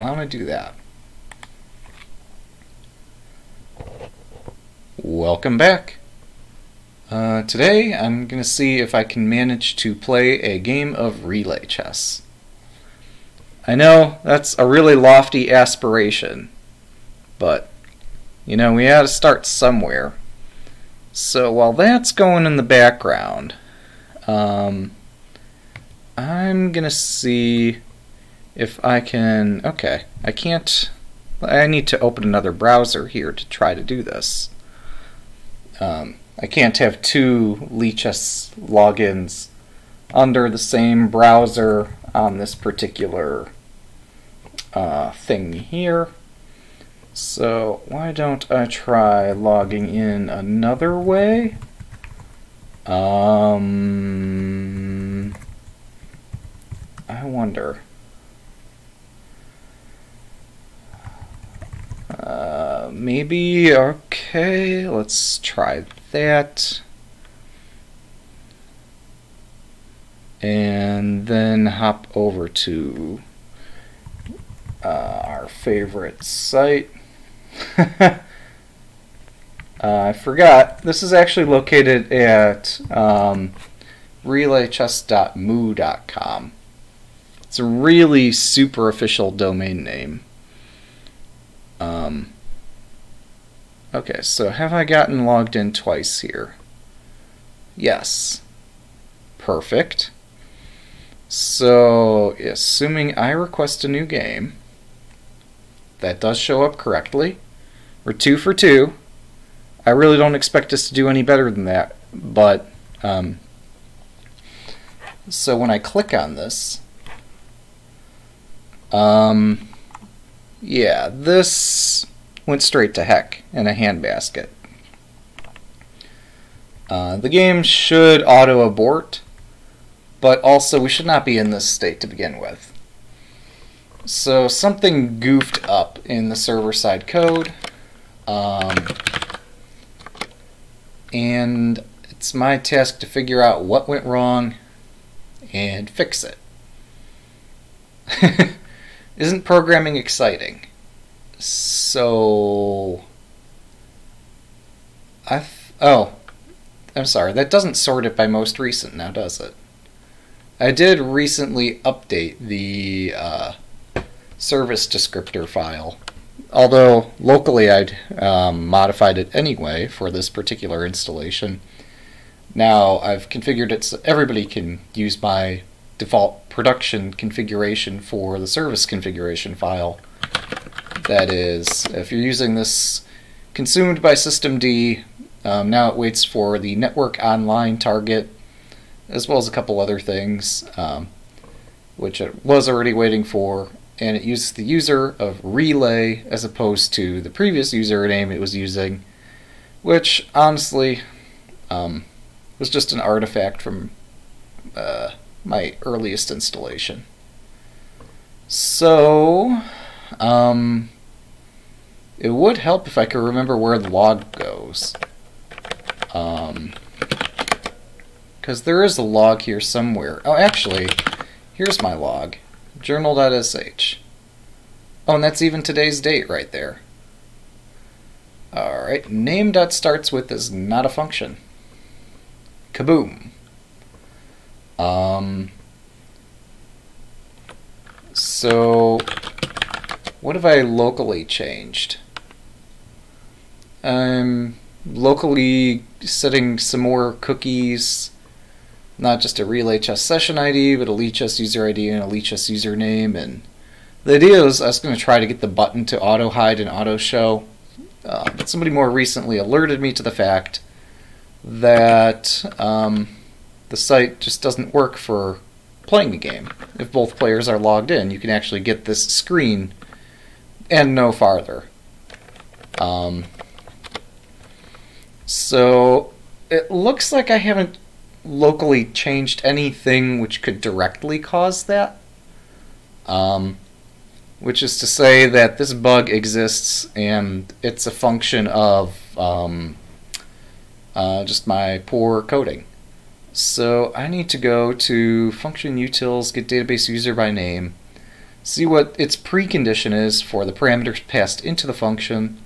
I want to do that. Welcome back. Uh, today I'm going to see if I can manage to play a game of relay chess. I know that's a really lofty aspiration, but you know, we had to start somewhere. So while that's going in the background, um, I'm going to see if I can, okay, I can't, I need to open another browser here to try to do this. Um, I can't have two Lichess logins under the same browser on this particular uh, thing here. So why don't I try logging in another way? Um, I wonder. Uh, maybe, okay, let's try that. And then hop over to uh, our favorite site. uh, I forgot, this is actually located at um, relaychess.moo.com. It's a really super official domain name. Um, okay, so have I gotten logged in twice here? Yes. Perfect. So, assuming I request a new game, that does show up correctly. We're two for two. I really don't expect us to do any better than that, but um, so when I click on this, um, yeah, this went straight to heck in a handbasket. Uh, the game should auto abort, but also we should not be in this state to begin with. So something goofed up in the server side code, um, and it's my task to figure out what went wrong and fix it. Isn't programming exciting? So, I oh, I'm sorry. That doesn't sort it by most recent now, does it? I did recently update the uh, service descriptor file, although locally I'd um, modified it anyway for this particular installation. Now I've configured it so everybody can use my default production configuration for the service configuration file. That is, if you're using this consumed by systemd, um, now it waits for the network online target, as well as a couple other things, um, which it was already waiting for, and it uses the user of relay as opposed to the previous username it was using, which honestly um, was just an artifact from uh, my earliest installation. So, um, it would help if I could remember where the log goes. Um, because there is a log here somewhere. Oh, actually, here's my log. Journal.sh. Oh, and that's even today's date right there. Alright, name dot starts with is not a function. Kaboom. Um, so, what have I locally changed? I'm locally setting some more cookies, not just a relay chess session ID, but a Lichess user ID and a Lichess username. And the idea is I was going to try to get the button to auto hide and auto show. Uh, but somebody more recently alerted me to the fact that um, the site just doesn't work for playing the game. If both players are logged in, you can actually get this screen and no farther. Um, so it looks like I haven't locally changed anything which could directly cause that. Um, which is to say that this bug exists and it's a function of um, uh, just my poor coding. So I need to go to function utils get database user by name, see what its precondition is for the parameters passed into the function,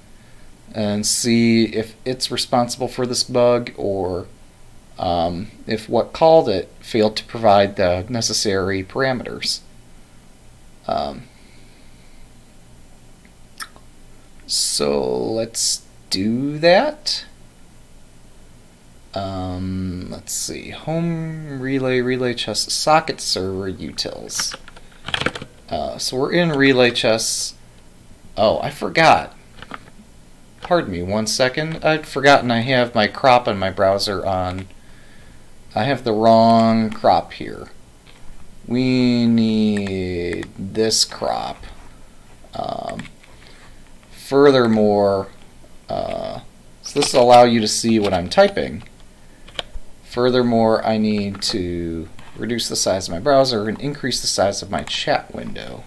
and see if it's responsible for this bug or um, if what called it failed to provide the necessary parameters. Um, so let's do that. Um, let's see, home relay, relay chess, socket server, utils. Uh, so we're in relay chess. Oh, I forgot. Pardon me one second. I'd forgotten I have my crop in my browser on. I have the wrong crop here. We need this crop. Um, furthermore, uh, so this will allow you to see what I'm typing. Furthermore, I need to reduce the size of my browser and increase the size of my chat window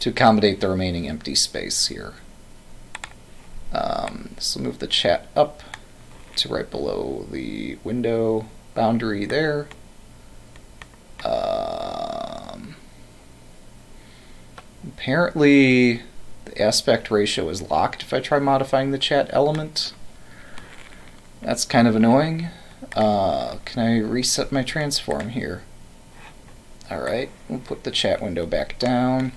to accommodate the remaining empty space here. Um, so move the chat up to right below the window boundary there. Um, apparently, the aspect ratio is locked if I try modifying the chat element. That's kind of annoying. Uh, can I reset my transform here? Alright, we'll put the chat window back down.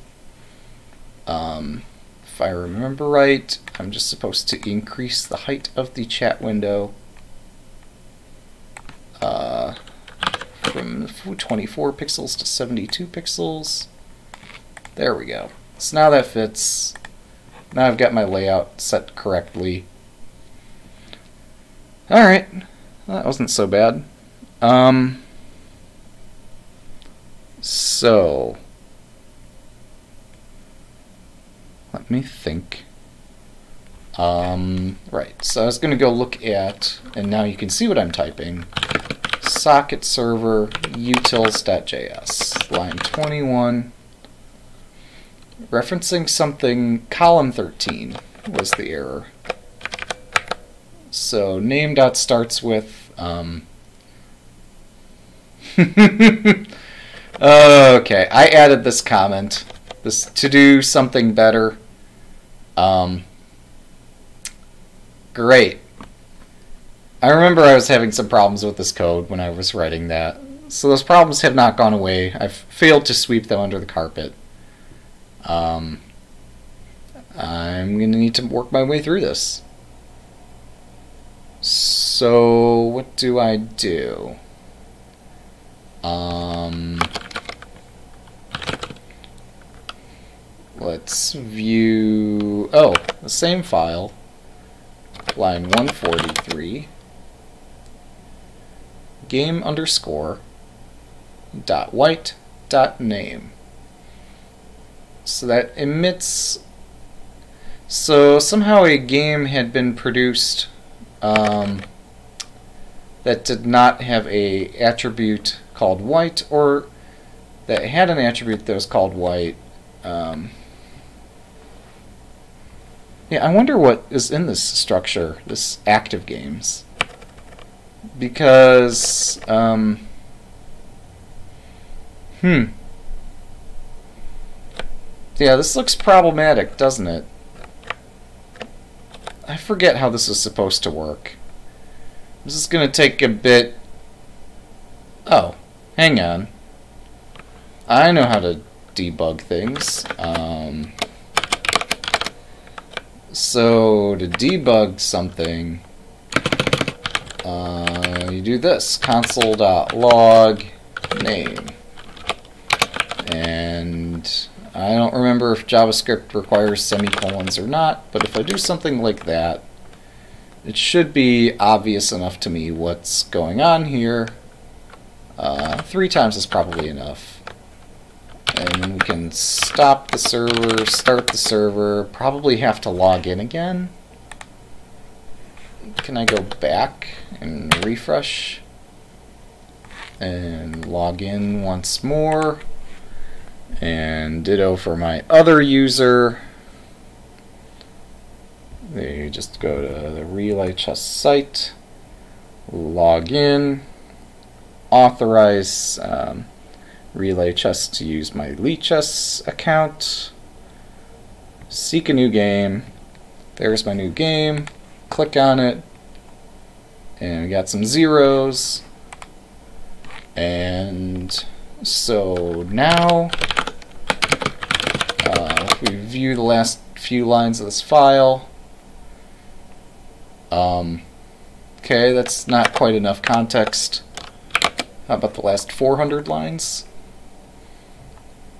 Um, if I remember right, I'm just supposed to increase the height of the chat window uh, from 24 pixels to 72 pixels. There we go. So now that fits. Now I've got my layout set correctly. Alright, that wasn't so bad. Um, so, let me think. Um, right, so I was going to go look at, and now you can see what I'm typing, socket server utils.js, line 21, referencing something, column 13 was the error. So name dot starts with um, okay, I added this comment this to do something better. Um, great. I remember I was having some problems with this code when I was writing that. So those problems have not gone away. I've failed to sweep them under the carpet. Um, I'm going to need to work my way through this. So, what do I do? Um, let's view, oh, the same file, line 143, game underscore dot white dot name. So that emits, so somehow a game had been produced um, that did not have a attribute called white or that had an attribute that was called white. Um, yeah, I wonder what is in this structure, this active games. Because, um, hmm. Yeah, this looks problematic, doesn't it? I forget how this is supposed to work. This is going to take a bit... Oh, hang on. I know how to debug things. Um, so, to debug something, uh, you do this, console.log name. And I don't remember if JavaScript requires semicolons or not, but if I do something like that, it should be obvious enough to me what's going on here. Uh, three times is probably enough. And we can stop the server, start the server, probably have to log in again. Can I go back and refresh? And log in once more. And ditto for my other user. You just go to the Relay Chess site, log in, authorize um, relay chess to use my Lichess account, seek a new game, there's my new game, click on it, and we got some zeros, and so now we view the last few lines of this file, um, okay, that's not quite enough context. How about the last 400 lines?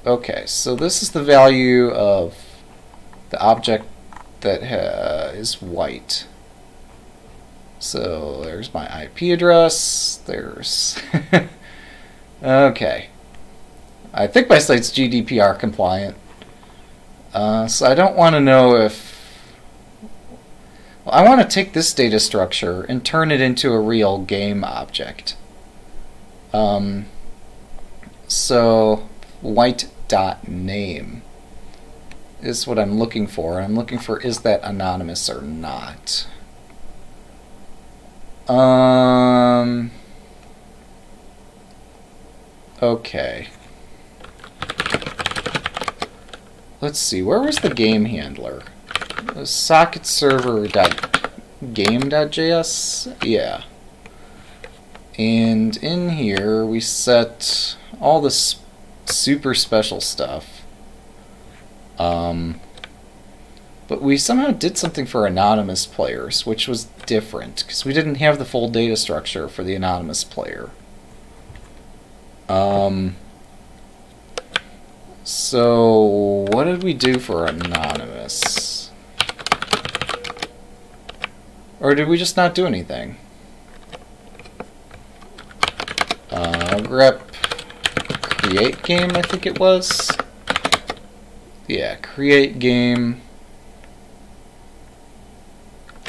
Okay, so this is the value of the object that is white. So there's my IP address. There's. okay. I think my site's GDPR compliant. Uh, so I don't want to know if. Well, I want to take this data structure and turn it into a real game object. Um, so white dot name is what I'm looking for. I'm looking for is that anonymous or not. Um. Okay. Let's see. Where was the game handler? socket server game.js. Yeah. And in here we set all this super special stuff. Um, but we somehow did something for anonymous players, which was different, because we didn't have the full data structure for the anonymous player. Um, so, what did we do for anonymous? Or did we just not do anything? Uh, grep create game, I think it was. Yeah, create game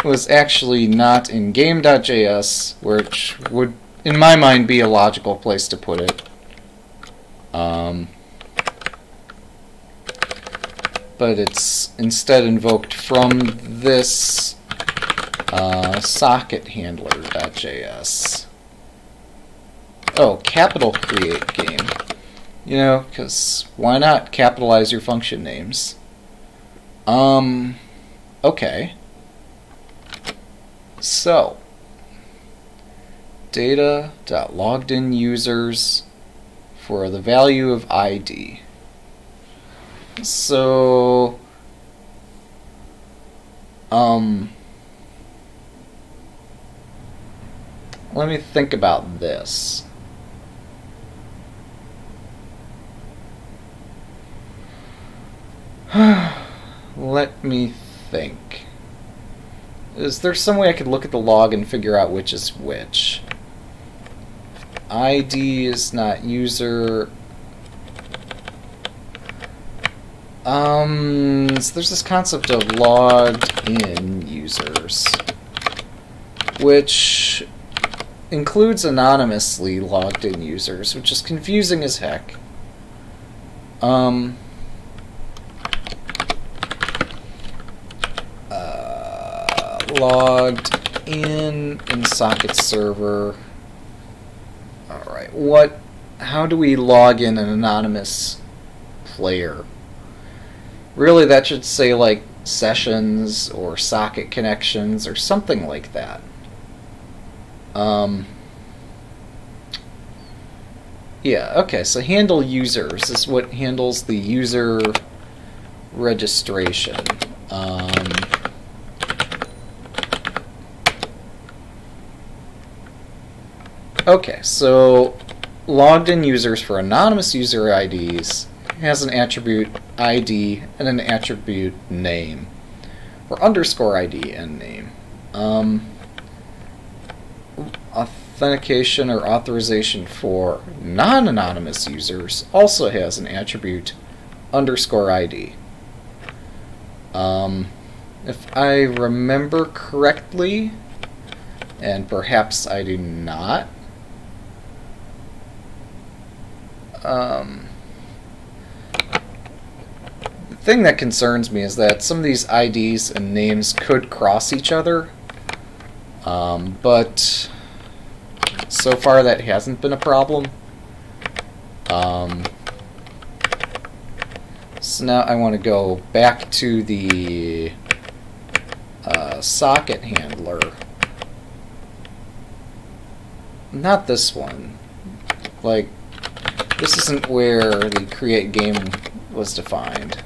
was actually not in game.js, which would, in my mind, be a logical place to put it. Um, but it's instead invoked from this uh, socket handler.js. Oh, capital create game. You know, because why not capitalize your function names? Um, okay. So, data.logged in users for the value of ID. So, um, let me think about this. let me think. Is there some way I could look at the log and figure out which is which? ID is not user. Um, so there's this concept of logged in users, which includes anonymously logged in users, which is confusing as heck. Um, logged in in socket server. All right, what? How do we log in an anonymous player? Really, that should say like sessions or socket connections or something like that. Um, yeah, okay, so handle users is what handles the user registration. Um, Okay, so logged in users for anonymous user IDs has an attribute ID and an attribute name, or underscore ID and name. Um, authentication or authorization for non-anonymous users also has an attribute underscore ID. Um, if I remember correctly, and perhaps I do not, Um, the thing that concerns me is that some of these IDs and names could cross each other, um, but so far that hasn't been a problem. Um, so now I want to go back to the uh, socket handler. Not this one. Like, this isn't where the create game was defined.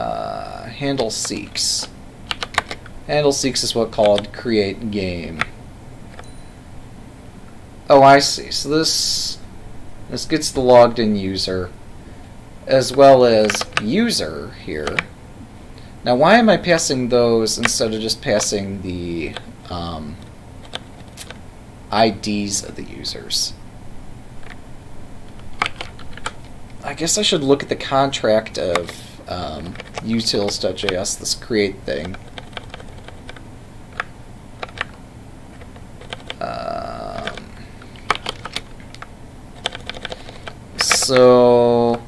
Uh, handle seeks. Handle seeks is what called create game. Oh, I see. So this this gets the logged in user as well as user here. Now, why am I passing those instead of just passing the um, IDs of the users? I guess I should look at the contract of um, utils.js, this create thing. Um, so,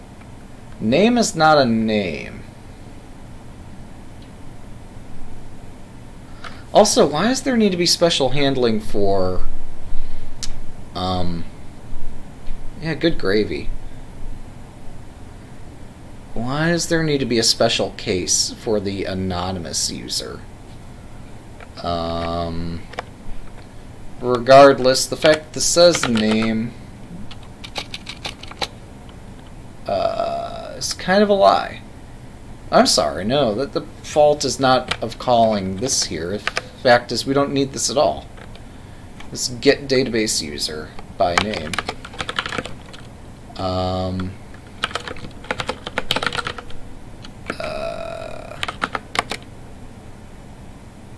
name is not a name. Also, why does there need to be special handling for, um, yeah, good gravy. Why does there need to be a special case for the anonymous user? Um, regardless, the fact that this says the name uh, is kind of a lie. I'm sorry, no, that the fault is not of calling this here. The fact is we don't need this at all. This get database user by name. Um, uh,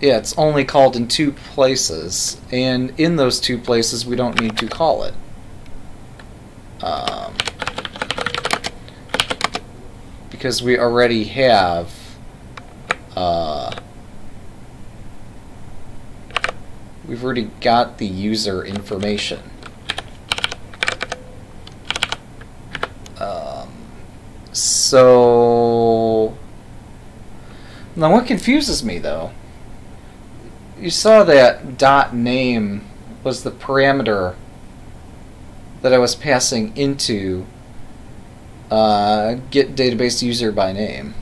yeah, it's only called in two places, and in those two places we don't need to call it. Um, because we already have uh, we've already got the user information. Um, so now what confuses me though you saw that dot name was the parameter that I was passing into uh, get database user by name.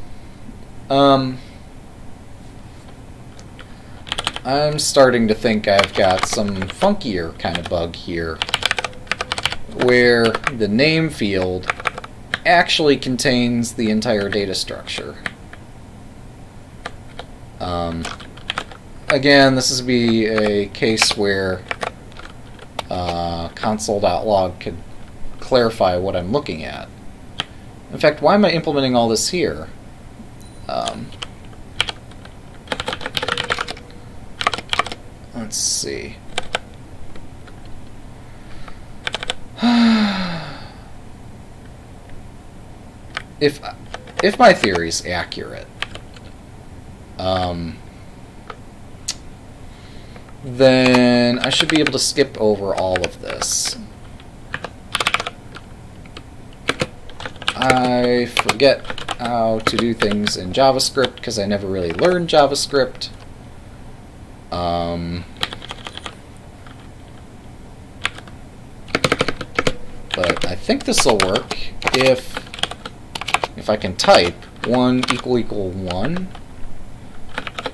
Um, I'm starting to think I've got some funkier kind of bug here where the name field actually contains the entire data structure. Um, again, this is be a case where uh, console.log could clarify what I'm looking at. In fact, why am I implementing all this here? Um, let's see. if if my theory is accurate, um, then I should be able to skip over all of this. I forget how to do things in JavaScript because I never really learned JavaScript. Um, but I think this will work if if I can type 1 equal equal 1.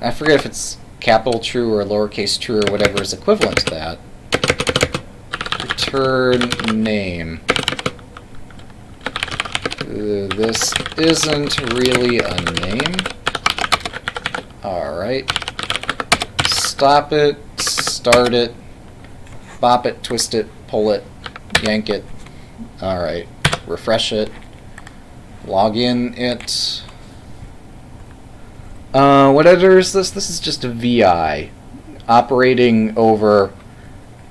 I forget if it's capital true or lowercase true or whatever is equivalent to that. Return name. Uh, this isn't really a name. Alright. Stop it, start it, bop it, twist it, pull it, yank it. Alright. Refresh it. Log in it. Uh, what editor is this? This is just a VI operating over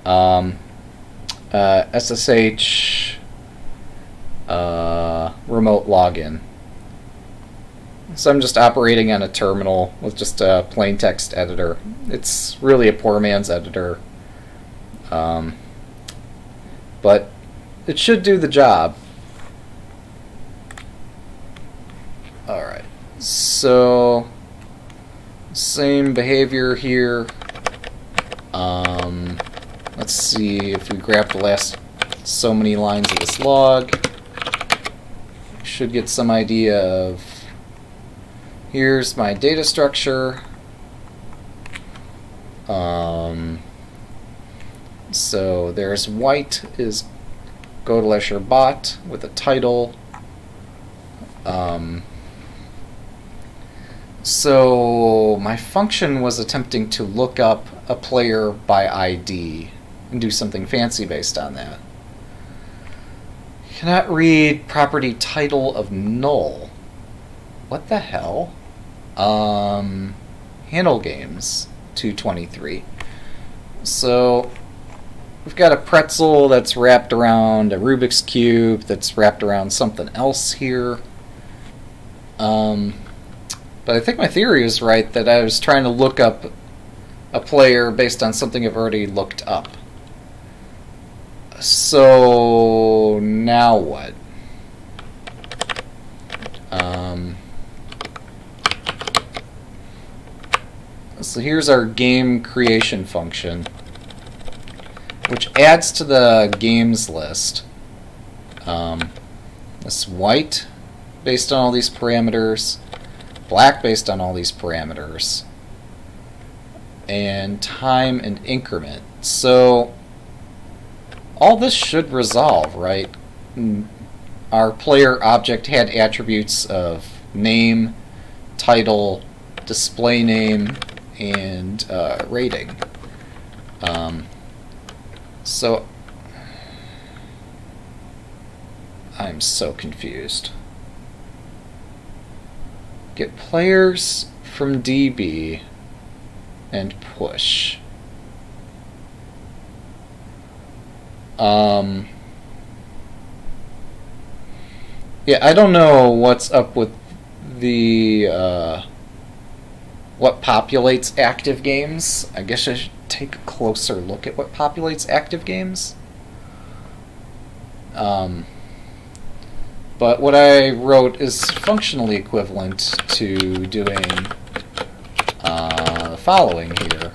um, uh, SSH uh, remote login. So I'm just operating on a terminal with just a plain text editor. It's really a poor man's editor. Um, but it should do the job. Alright, so same behavior here. Um, let's see if we grab the last so many lines of this log. Should get some idea of here's my data structure. Um, so there's white is Godel bot with a title. Um, so my function was attempting to look up a player by ID and do something fancy based on that. Cannot read property title of null. What the hell? Um, handle games 223. So we've got a pretzel that's wrapped around a Rubik's cube that's wrapped around something else here. Um, but I think my theory is right that I was trying to look up a player based on something I've already looked up. So now what? Um, so here's our game creation function, which adds to the games list um, this white based on all these parameters, black based on all these parameters, and time and increment. So all this should resolve, right? Our player object had attributes of name, title, display name, and uh, rating. Um, so I'm so confused. Get players from DB and push. Um, yeah, I don't know what's up with the uh, what populates active games. I guess I should take a closer look at what populates active games. Um, but what I wrote is functionally equivalent to doing uh, the following here.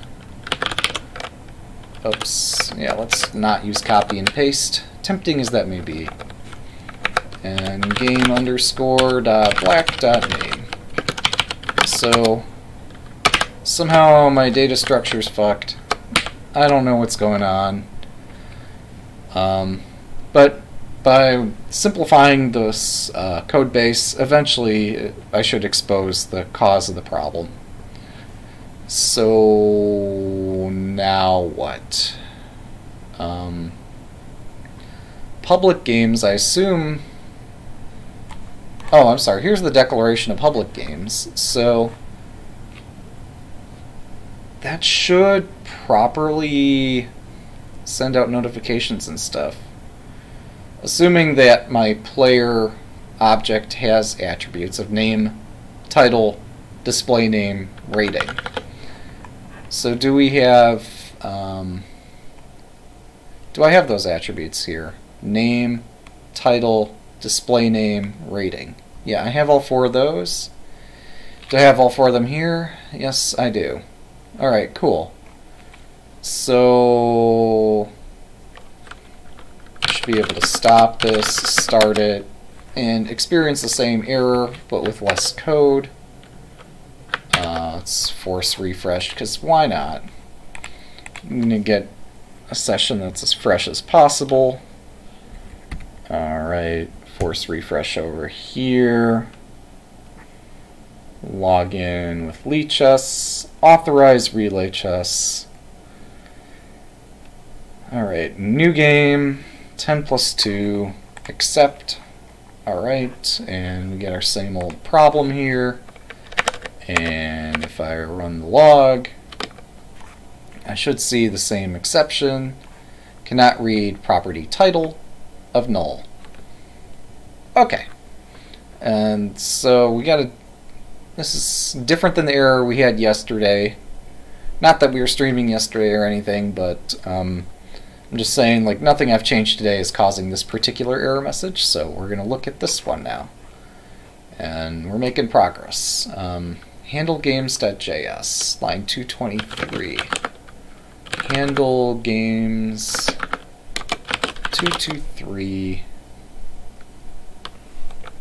Oops. Yeah, let's not use copy and paste. Tempting as that may be. And game underscore dot black dot name. So somehow my data structure's fucked. I don't know what's going on. Um, but by simplifying this uh, code base, eventually I should expose the cause of the problem. So now what? Um, public games, I assume... Oh, I'm sorry. Here's the declaration of public games. So that should properly send out notifications and stuff. Assuming that my player object has attributes of name, title, display name, rating. So do we have, um, do I have those attributes here? Name, title, display name, rating. Yeah, I have all four of those. Do I have all four of them here? Yes, I do. Alright, cool. So be able to stop this, start it, and experience the same error, but with less code. Uh, let's force refresh, because why not? I'm going to get a session that's as fresh as possible. Alright, force refresh over here. Log in with Lichess. Authorize Relay Chess. Alright, new game. 10 plus 2, accept. Alright, and we get our same old problem here. And if I run the log, I should see the same exception. Cannot read property title of null. Okay. And so we got a, This is different than the error we had yesterday. Not that we were streaming yesterday or anything, but um, I'm just saying, like, nothing I've changed today is causing this particular error message, so we're going to look at this one now. And we're making progress. Um, handle games.js, line 223. Handle games 223.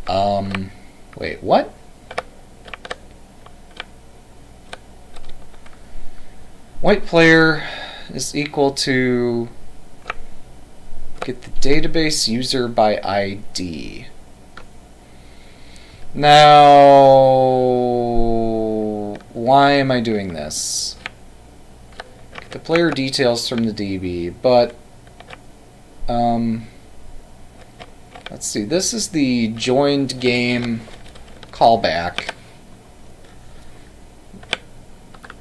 Um, wait, what? White player is equal to get the database user by ID. Now, why am I doing this? Get the player details from the DB, but um, let's see. This is the joined game callback.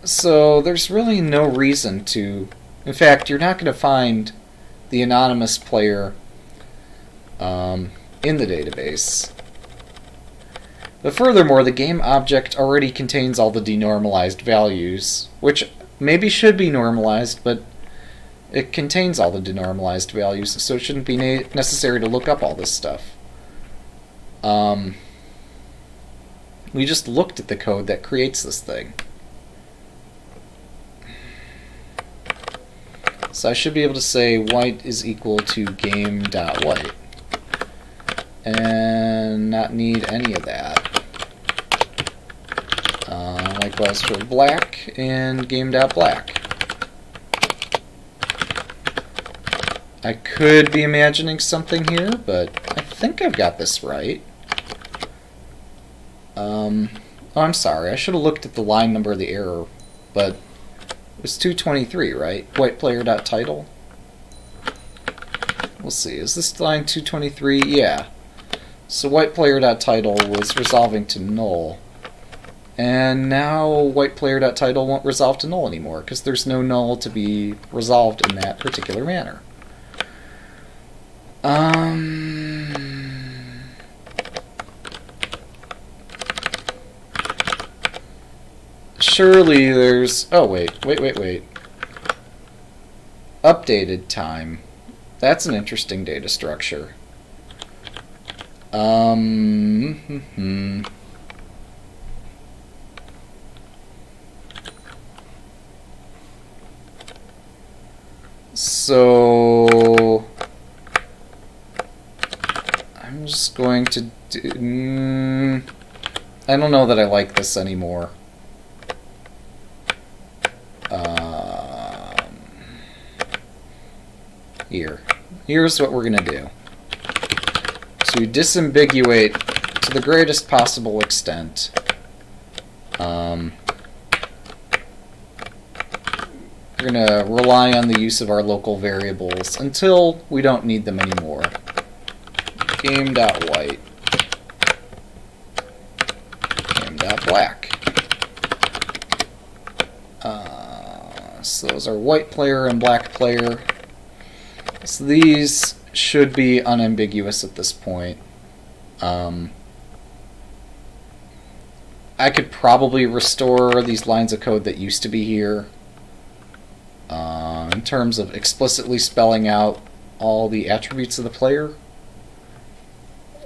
So there's really no reason to. In fact, you're not going to find the anonymous player um, in the database. But furthermore, the game object already contains all the denormalized values, which maybe should be normalized, but it contains all the denormalized values, so it shouldn't be necessary to look up all this stuff. Um, we just looked at the code that creates this thing. So I should be able to say white is equal to game.white. And not need any of that. Uh, likewise for black and game.black. I could be imagining something here, but I think I've got this right. Um, oh, I'm sorry. I should have looked at the line number of the error, but it was 223, right? White player dot title. We'll see. Is this line 223? Yeah. So white player dot title was resolving to null. And now white player dot title won't resolve to null anymore because there's no null to be resolved in that particular manner. Um, surely there's... Oh, wait, wait, wait, wait. Updated time. That's an interesting data structure. Um, hmm, hmm. So I'm just going to do... Mm, I don't know that I like this anymore. Um, here. Here's what we're going to do. To disambiguate to the greatest possible extent, um, we're going to rely on the use of our local variables until we don't need them anymore game.white, game.black. Uh, so those are white player and black player. So these should be unambiguous at this point. Um, I could probably restore these lines of code that used to be here uh, in terms of explicitly spelling out all the attributes of the player.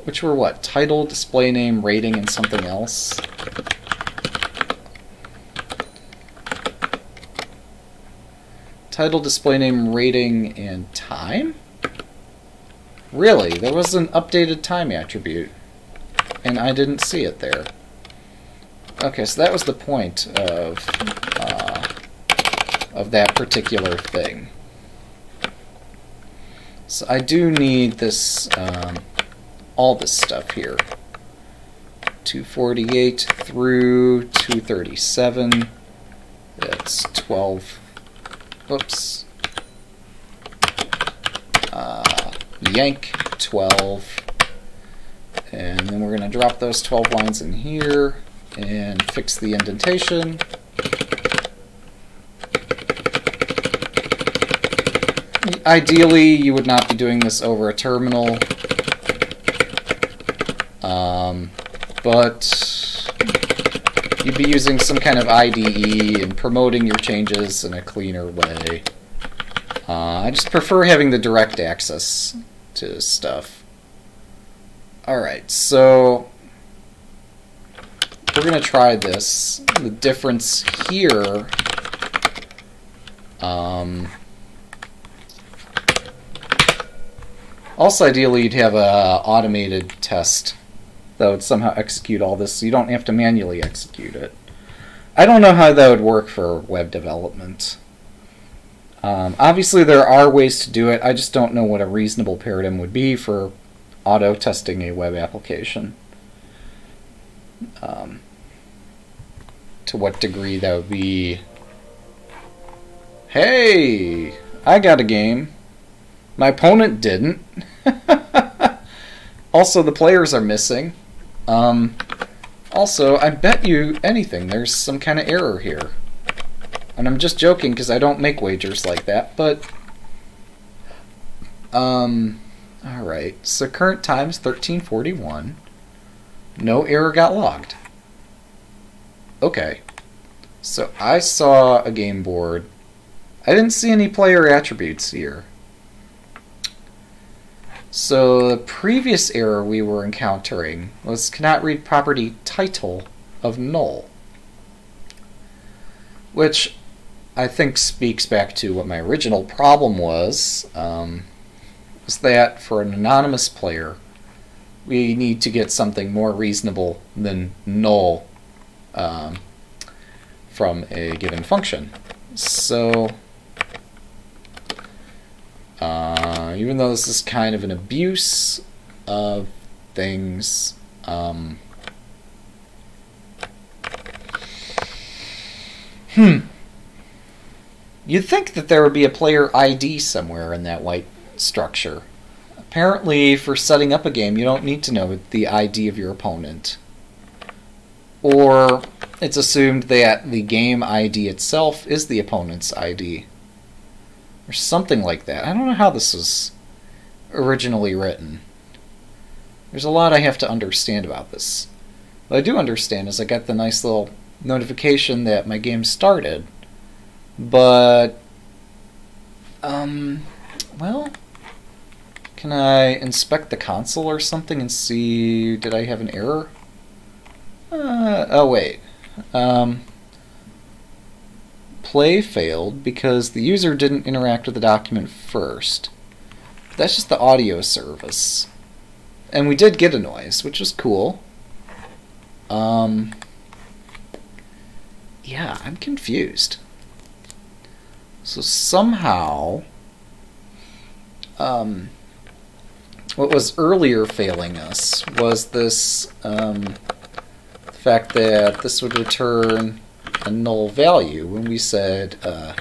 Which were what? Title, display name, rating, and something else? Title, display name, rating, and time? Really? There was an updated time attribute. And I didn't see it there. Okay, so that was the point of, uh, of that particular thing. So I do need this... Um, all this stuff here. 248 through 237. That's 12. Oops. Uh, yank 12. And then we're going to drop those 12 lines in here and fix the indentation. Ideally, you would not be doing this over a terminal um, but you'd be using some kind of IDE and promoting your changes in a cleaner way. Uh, I just prefer having the direct access to stuff. Alright, so we're going to try this. The difference here Also, ideally, you'd have a automated test that would somehow execute all this, so you don't have to manually execute it. I don't know how that would work for web development. Um, obviously, there are ways to do it. I just don't know what a reasonable paradigm would be for auto testing a web application. Um, to what degree that would be. Hey! I got a game. My opponent didn't. also, the players are missing. Um, also, I bet you anything, there's some kind of error here. And I'm just joking because I don't make wagers like that, but... Um, alright, so current time is 1341. No error got logged. Okay. So I saw a game board. I didn't see any player attributes here. So the previous error we were encountering was cannot read property title of null. Which I think speaks back to what my original problem was. Um, was that for an anonymous player, we need to get something more reasonable than null um, from a given function. So uh, even though this is kind of an abuse of things, um, hmm. You'd think that there would be a player ID somewhere in that white structure. Apparently, for setting up a game, you don't need to know the ID of your opponent. Or it's assumed that the game ID itself is the opponent's ID or something like that. I don't know how this was originally written. There's a lot I have to understand about this. What I do understand is I got the nice little notification that my game started, but um, well, can I inspect the console or something and see did I have an error? Uh, oh wait, um, play failed because the user didn't interact with the document first. That's just the audio service. And we did get a noise, which was cool. Um, yeah, I'm confused. So somehow, um, what was earlier failing us was this um, fact that this would return a null value when we said uh,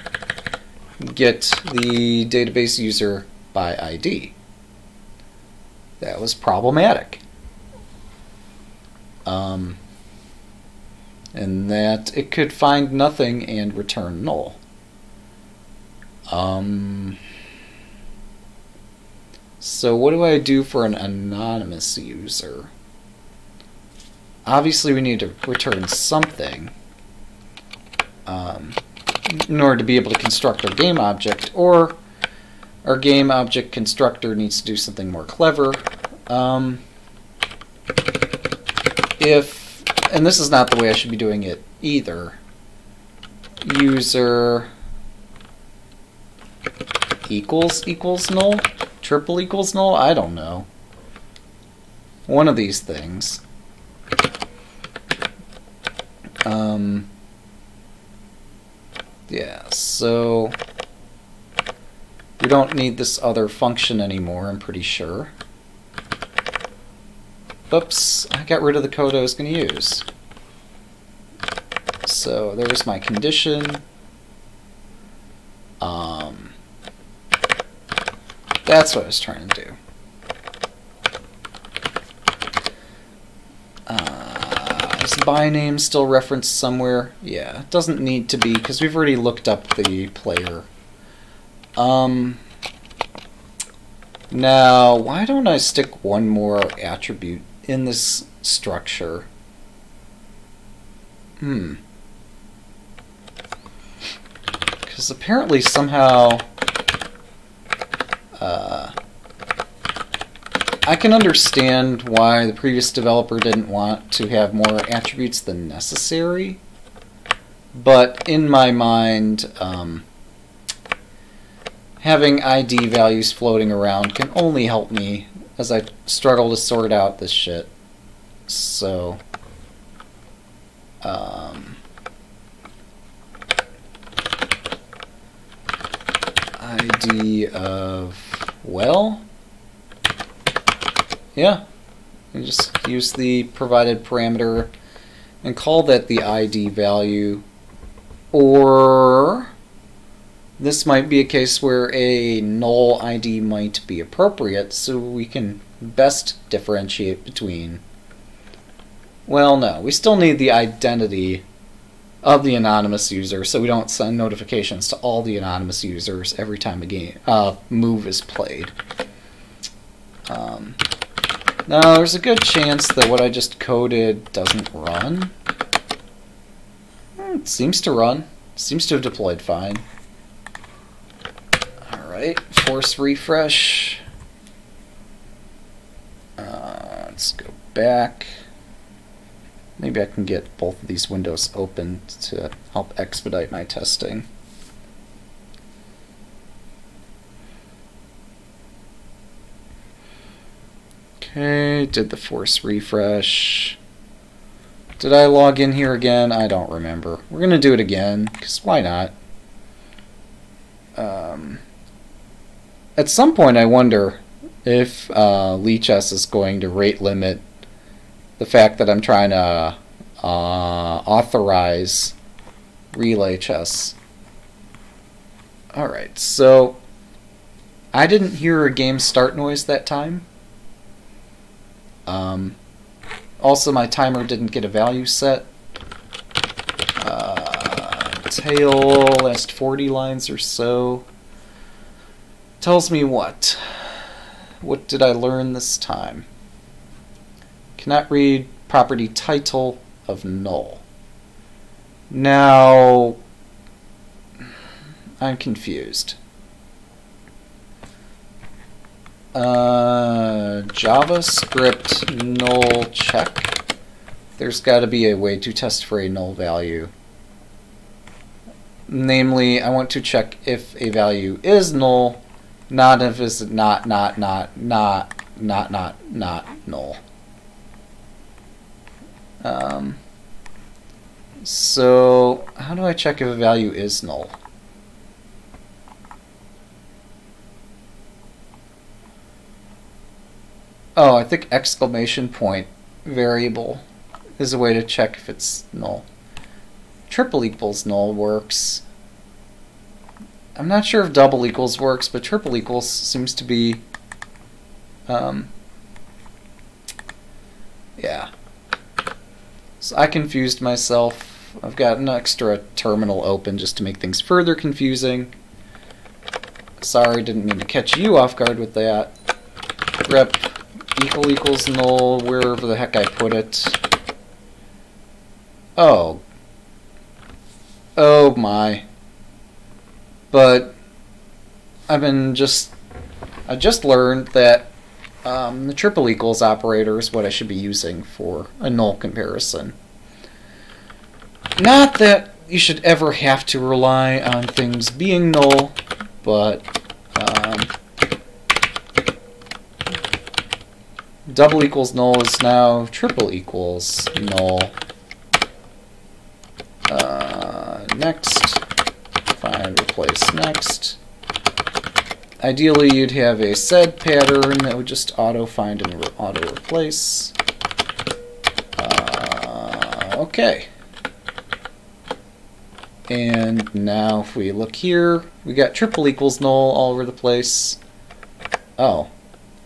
get the database user by ID. That was problematic. Um, and that it could find nothing and return null. Um, so what do I do for an anonymous user? Obviously we need to return something um, in order to be able to construct our game object, or our game object constructor needs to do something more clever. Um, if, and this is not the way I should be doing it either, user equals equals null, triple equals null, I don't know. One of these things. Um, yeah, so we don't need this other function anymore, I'm pretty sure. Oops, I got rid of the code I was going to use. So there's my condition. Um, that's what I was trying to do. Is by name still referenced somewhere? Yeah, it doesn't need to be because we've already looked up the player. Um, now, why don't I stick one more attribute in this structure? Hmm. Because apparently somehow... Uh, I can understand why the previous developer didn't want to have more attributes than necessary, but in my mind, um, having ID values floating around can only help me as I struggle to sort out this shit. So, um, ID of, well, yeah, you just use the provided parameter and call that the ID value, or this might be a case where a null ID might be appropriate, so we can best differentiate between. Well, no, we still need the identity of the anonymous user, so we don't send notifications to all the anonymous users every time a game uh, move is played. Um, now, there's a good chance that what I just coded doesn't run. Hmm, it seems to run. Seems to have deployed fine. Alright, force refresh. Uh, let's go back. Maybe I can get both of these windows open to help expedite my testing. Okay, did the force refresh. Did I log in here again? I don't remember. We're going to do it again, because why not? Um, at some point, I wonder if uh, Lichess is going to rate limit the fact that I'm trying to uh, authorize relay chess. Alright, so I didn't hear a game start noise that time. Um, also, my timer didn't get a value set. Uh, tail, last 40 lines or so. Tells me what? What did I learn this time? Cannot read property title of null. Now, I'm confused. Uh, JavaScript null check. There's got to be a way to test for a null value. Namely, I want to check if a value is null, not if it's not, not, not, not, not, not, not null. Um, so, how do I check if a value is null? Oh, I think exclamation point variable is a way to check if it's null. Triple equals null works. I'm not sure if double equals works, but triple equals seems to be, um, yeah. So I confused myself. I've got an extra terminal open just to make things further confusing. Sorry, didn't mean to catch you off guard with that. grep equal equals null wherever the heck I put it. Oh. Oh my. But I've been just I just learned that um, the triple equals operator is what I should be using for a null comparison. Not that you should ever have to rely on things being null, but um, double equals null is now triple equals null. Uh, next, find replace next. Ideally, you'd have a sed pattern that would just auto find and re auto replace. Uh, okay. And now if we look here, we got triple equals null all over the place. Oh.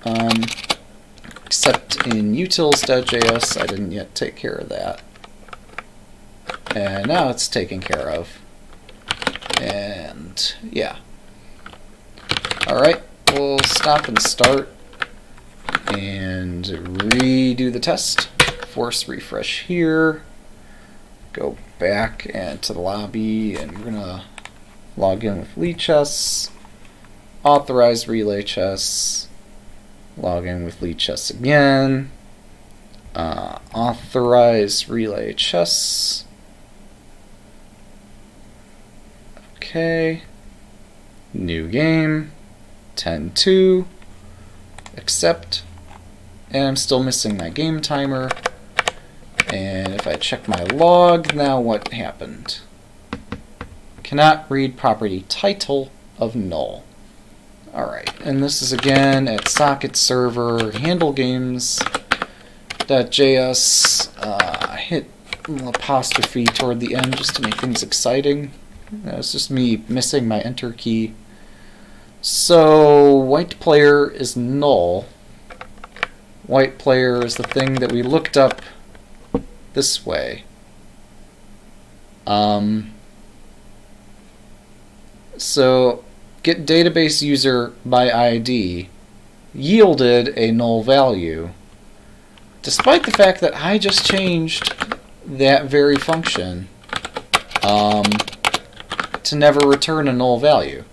Um, except in utils.js, I didn't yet take care of that. And now it's taken care of. And yeah. Alright, we'll stop and start and redo the test. Force refresh here. Go back and to the lobby and we're gonna log in with Lichess. Authorize relay chess log in with Lichess again, uh, authorize relay chess. Okay. New game. 10.2. Accept. And I'm still missing my game timer. And if I check my log, now what happened? Cannot read property title of null. Alright, and this is again at socket server handle games .js. Uh, hit apostrophe toward the end just to make things exciting. It's just me missing my enter key. So white player is null. White player is the thing that we looked up this way. Um, so get database user by ID yielded a null value despite the fact that I just changed that very function um, to never return a null value.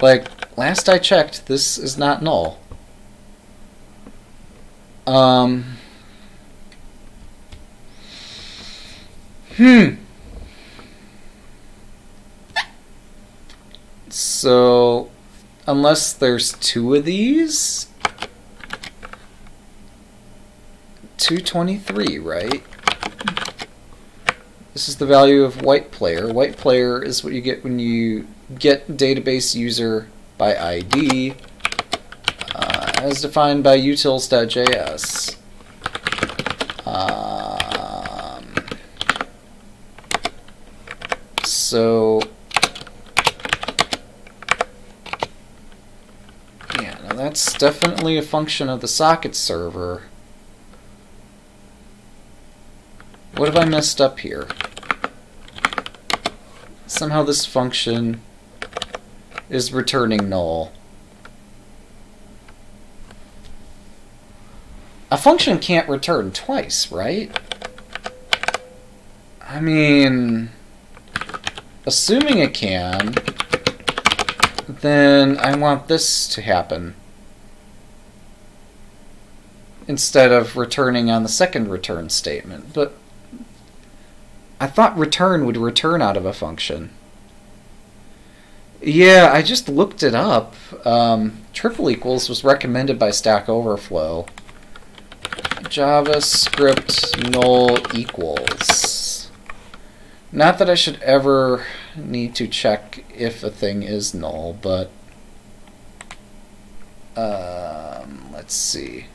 Like, last I checked, this is not null. Um, hmm. So, unless there's two of these, 223, right? This is the value of white player. White player is what you get when you get database user by ID uh, as defined by utils.js. Um, so yeah, now that's definitely a function of the socket server. What have I messed up here? Somehow this function is returning null. A function can't return twice, right? I mean, assuming it can, then I want this to happen instead of returning on the second return statement. But I thought return would return out of a function. Yeah, I just looked it up. Um, triple equals was recommended by Stack Overflow. JavaScript null equals. Not that I should ever need to check if a thing is null, but um, let's see.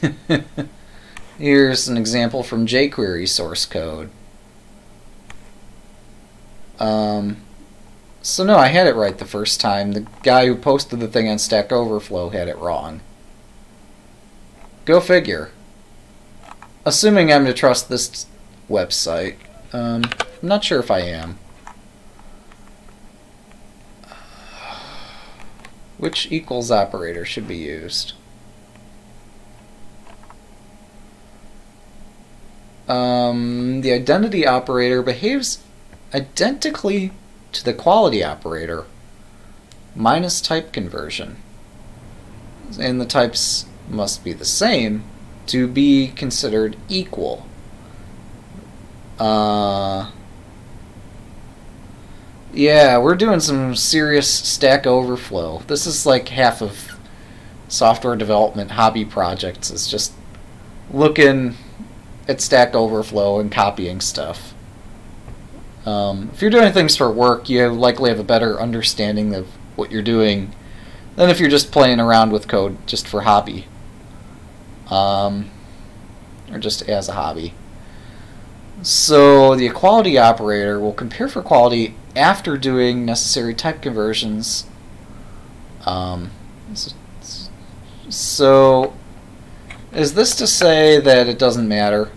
Here's an example from jQuery source code. Um, so no, I had it right the first time. The guy who posted the thing on Stack Overflow had it wrong. Go figure. Assuming I'm to trust this website. Um, I'm not sure if I am. Which equals operator should be used? Um, the identity operator behaves identically to the equality operator minus type conversion. And the types must be the same to be considered equal. Uh, yeah, we're doing some serious Stack Overflow. This is like half of software development hobby projects. It's just looking at Stack Overflow and copying stuff. Um, if you're doing things for work, you likely have a better understanding of what you're doing than if you're just playing around with code just for hobby. Um, or just as a hobby. So the equality operator will compare for equality after doing necessary type conversions. Um, so is this to say that it doesn't matter?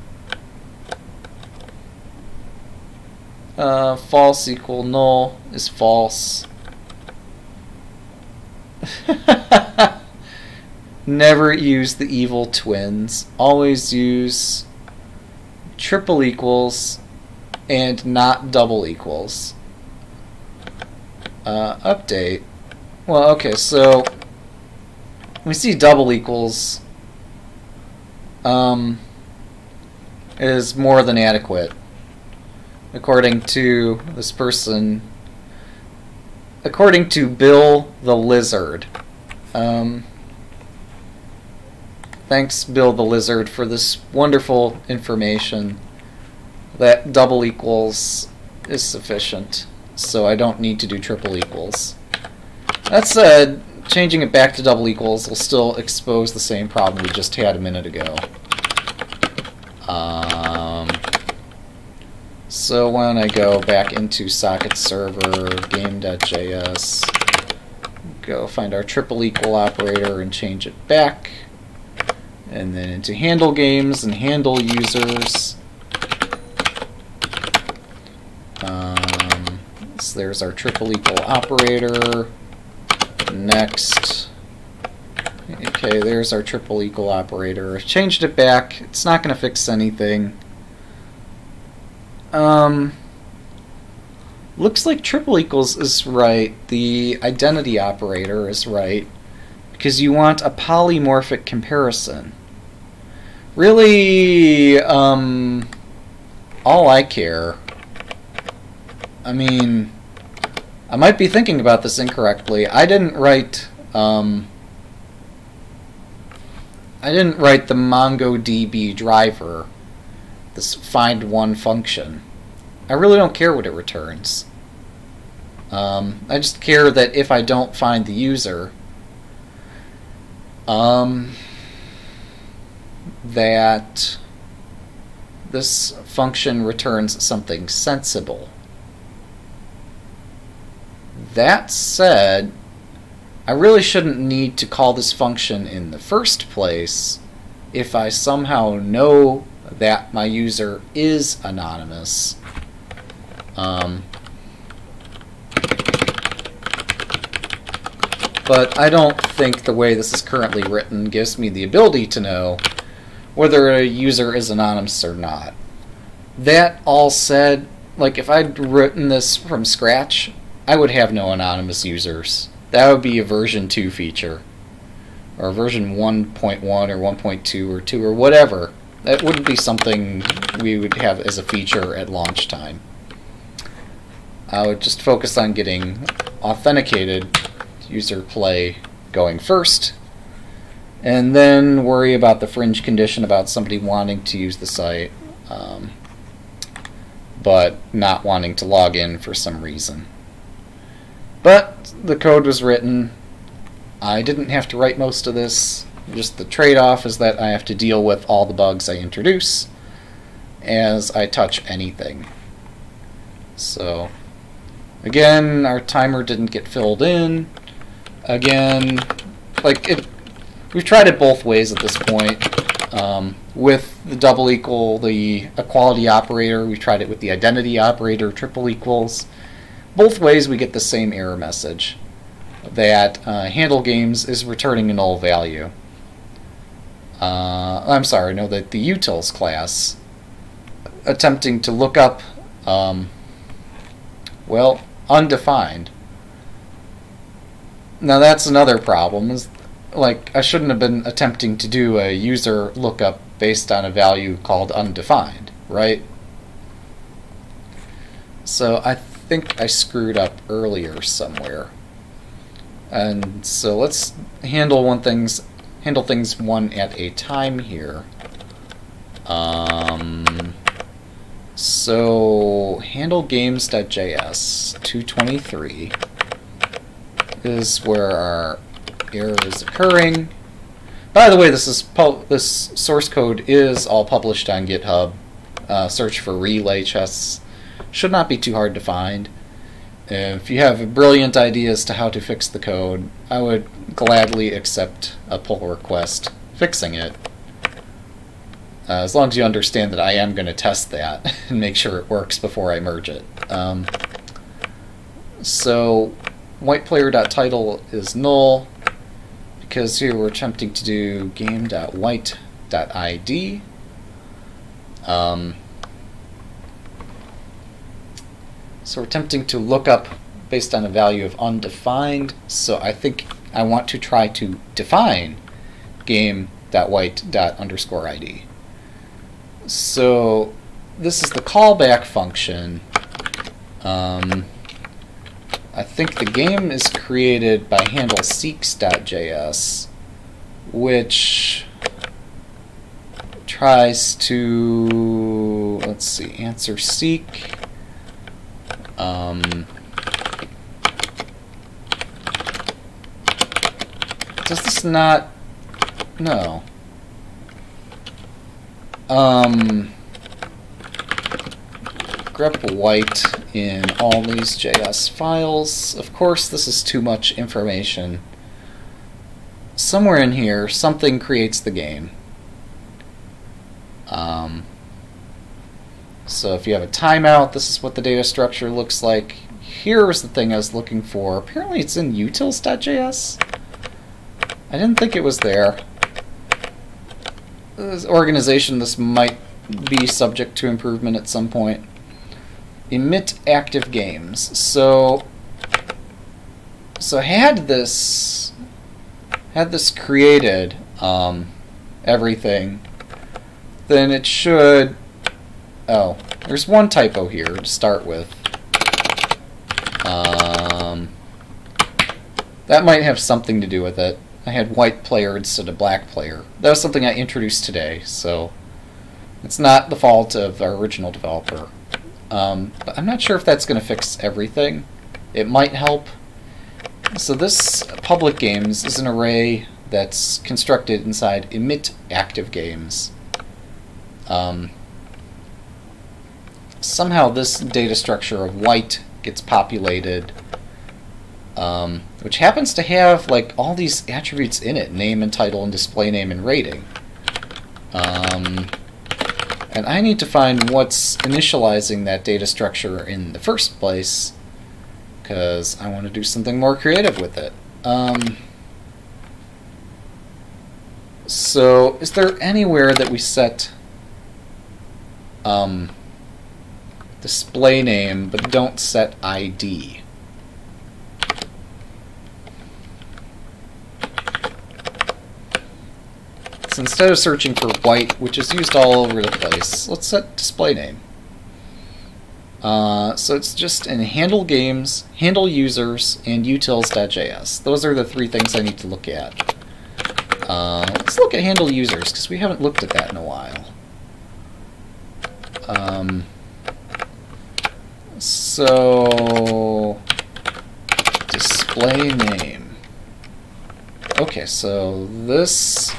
Uh, false equal null is false. Never use the evil twins. Always use triple equals and not double equals. Uh, update. Well, okay, so we see double equals. Um, is more than adequate, according to this person. According to Bill the Lizard. Um, thanks, Bill the Lizard, for this wonderful information that double equals is sufficient, so I don't need to do triple equals. That said, changing it back to double equals will still expose the same problem we just had a minute ago. Um, so when I go back into socket server, game.js, go find our triple equal operator and change it back. And then into handle games and handle users. Um, so there's our triple equal operator. Next. Okay, there's our triple equal operator. Changed it back. It's not going to fix anything. Um, looks like triple equals is right. The identity operator is right. Because you want a polymorphic comparison. Really, um, all I care. I mean, I might be thinking about this incorrectly. I didn't write, um, I didn't write the MongoDB driver, this find one function. I really don't care what it returns. Um, I just care that if I don't find the user, um, that this function returns something sensible. That said, I really shouldn't need to call this function in the first place if I somehow know that my user is anonymous. Um, but I don't think the way this is currently written gives me the ability to know whether a user is anonymous or not. That all said, like if I'd written this from scratch, I would have no anonymous users. That would be a version 2 feature. Or version 1.1 or 1.2 or 2 or whatever. That wouldn't be something we would have as a feature at launch time. I would just focus on getting authenticated user play going first, and then worry about the fringe condition about somebody wanting to use the site, um, but not wanting to log in for some reason. But the code was written. I didn't have to write most of this. Just the trade-off is that I have to deal with all the bugs I introduce as I touch anything. So, again, our timer didn't get filled in. Again, like it, we've tried it both ways at this point. Um, with the double equal, the equality operator, we tried it with the identity operator, triple equals both ways we get the same error message that uh, handle games is returning a null value. Uh, I'm sorry, no, that the utils class attempting to look up, um, well, undefined. Now that's another problem. Is like I shouldn't have been attempting to do a user lookup based on a value called undefined, right? So I think I screwed up earlier somewhere. And so let's handle one things handle things one at a time here. Um, so handle games.js 223 is where our error is occurring. By the way, this is this source code is all published on GitHub. Uh, search for relay chess should not be too hard to find. If you have brilliant ideas to how to fix the code, I would gladly accept a pull request fixing it. Uh, as long as you understand that I am going to test that and make sure it works before I merge it. Um, so whiteplayer.title is null because here we're attempting to do game.white.id. Um, So we're attempting to look up based on a value of undefined. So I think I want to try to define game.white.underscore ID. so this is the callback function. Um, I think the game is created by handle seeks.js, which tries to, let's see, answer seek. Um, does this not, no. Um, grep white in all these JS files. Of course, this is too much information. Somewhere in here, something creates the game. Um, so if you have a timeout, this is what the data structure looks like. Here's the thing I was looking for. Apparently it's in utils.js. I didn't think it was there. This organization, this might be subject to improvement at some point. Emit active games. So, so had this, had this created um, everything, then it should. Oh, there's one typo here to start with. Um, that might have something to do with it. I had white player instead of black player. That was something I introduced today, so it's not the fault of our original developer. Um, but I'm not sure if that's going to fix everything. It might help. So this public games is an array that's constructed inside emit active games. Um, somehow this data structure of white gets populated um, which happens to have like all these attributes in it, name and title and display name and rating. Um, and I need to find what's initializing that data structure in the first place, because I want to do something more creative with it. Um, so, is there anywhere that we set um, display name but don't set ID? So instead of searching for white, which is used all over the place, let's set display name. Uh, so it's just in handle games, handle users, and utils.js. Those are the three things I need to look at. Uh, let's look at handle users, because we haven't looked at that in a while. Um, so, display name. Okay, so this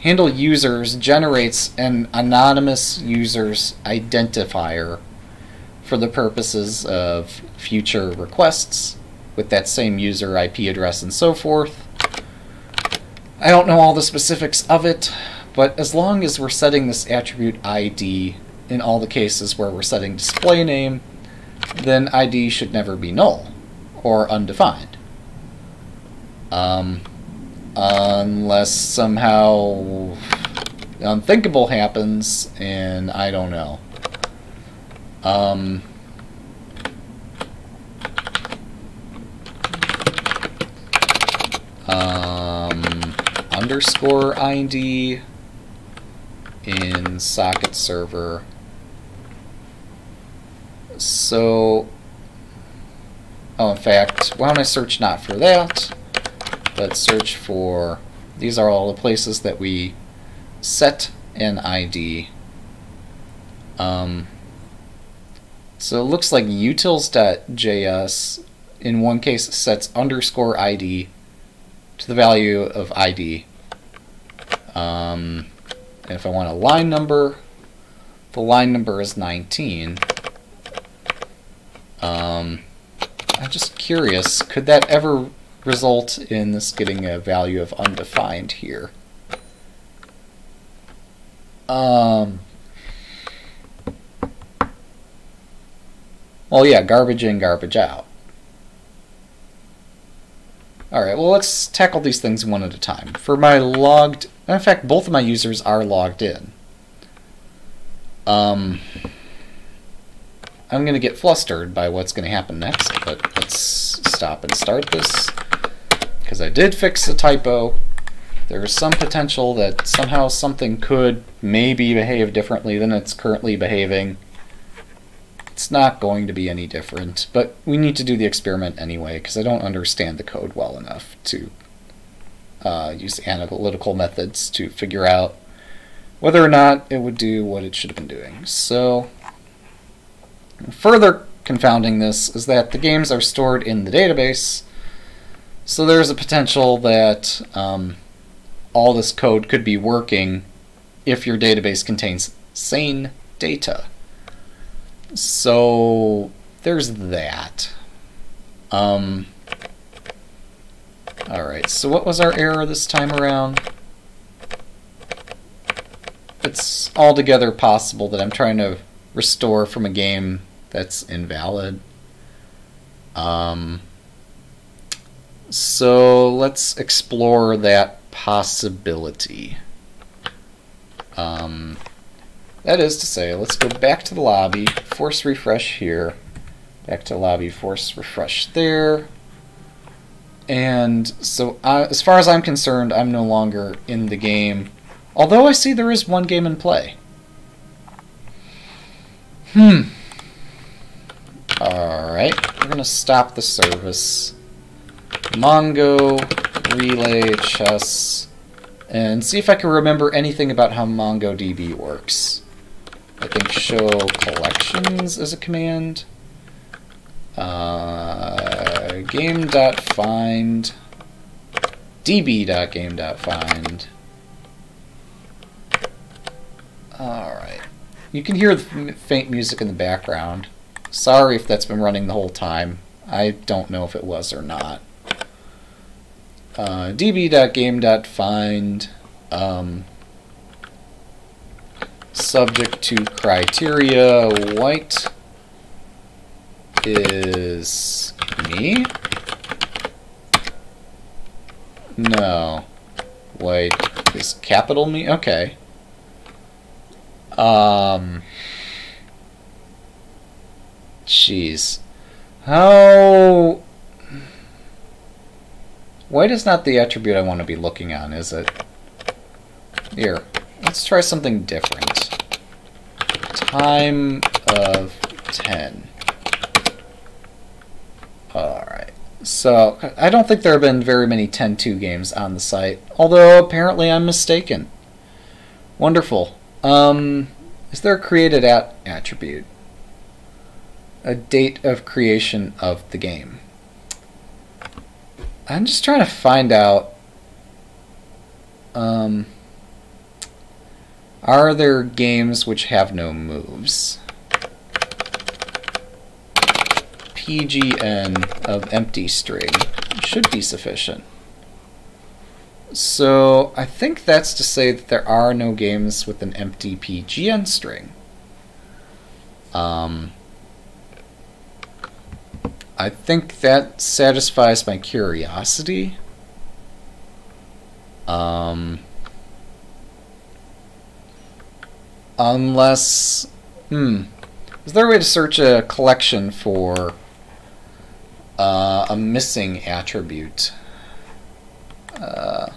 handle users generates an anonymous user's identifier for the purposes of future requests with that same user IP address and so forth. I don't know all the specifics of it, but as long as we're setting this attribute ID in all the cases where we're setting display name, then ID should never be null or undefined. Um, unless somehow unthinkable happens, and I don't know. Um, um, underscore ID in socket server. So, oh, in fact, why don't I search not for that? Let's search for, these are all the places that we set an ID. Um, so it looks like utils.js in one case sets underscore ID to the value of ID. Um, and if I want a line number, the line number is 19. Um, I'm just curious, could that ever result in this getting a value of undefined here. Um, well, yeah, garbage in, garbage out. Alright, well let's tackle these things one at a time. For my logged... In fact, both of my users are logged in. Um, I'm going to get flustered by what's going to happen next, but let's stop and start this because I did fix the typo. there's some potential that somehow something could maybe behave differently than it's currently behaving. It's not going to be any different, but we need to do the experiment anyway because I don't understand the code well enough to uh, use analytical methods to figure out whether or not it would do what it should have been doing. So, further confounding this is that the games are stored in the database, so there's a potential that um, all this code could be working if your database contains sane data. So there's that. Um, Alright, so what was our error this time around? It's altogether possible that I'm trying to restore from a game that's invalid. Um, so let's explore that possibility. Um, that is to say, let's go back to the lobby, force refresh here, back to lobby, force refresh there. And so, uh, as far as I'm concerned, I'm no longer in the game. Although I see there is one game in play. Hmm. Alright, we're going to stop the service. Mongo, relay, chess, and see if I can remember anything about how MongoDB works. I think show collections is a command. Uh, game.find db.game.find. Alright. You can hear the faint music in the background. Sorry if that's been running the whole time. I don't know if it was or not. Uh, db.game.find um, subject to criteria white is me? No. White is capital me? Okay. Um. Jeez. How... White is not the attribute I want to be looking on, is it? Here, let's try something different. Time of 10. Alright. So, I don't think there have been very many 10-2 games on the site, although apparently I'm mistaken. Wonderful. Um, is there a created at attribute? A date of creation of the game. I'm just trying to find out um, are there games which have no moves? PGN of empty string should be sufficient. So I think that's to say that there are no games with an empty PGN string. Um, I think that satisfies my curiosity. Um, unless, hmm, is there a way to search a collection for uh, a missing attribute. Uh,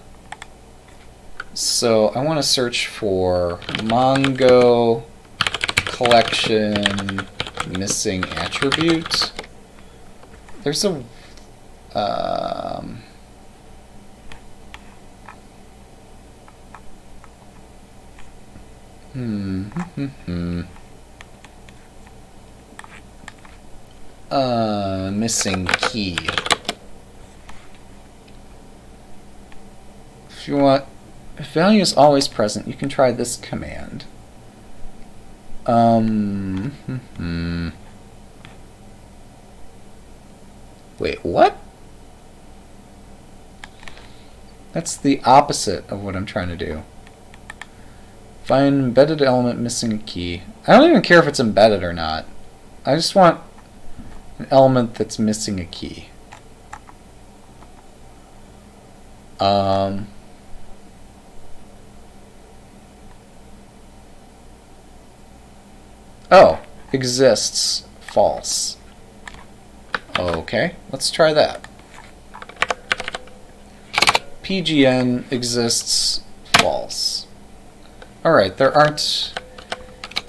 so I want to search for Mongo collection missing attribute. There's a um, hmm, hmm, hmm. Uh, missing key. If you want, if value is always present, you can try this command. Um, hmm, hmm. Wait, what? That's the opposite of what I'm trying to do. Find embedded element missing a key. I don't even care if it's embedded or not. I just want an element that's missing a key. Um, oh, exists, false. Okay, let's try that. PGN exists false. Alright, there aren't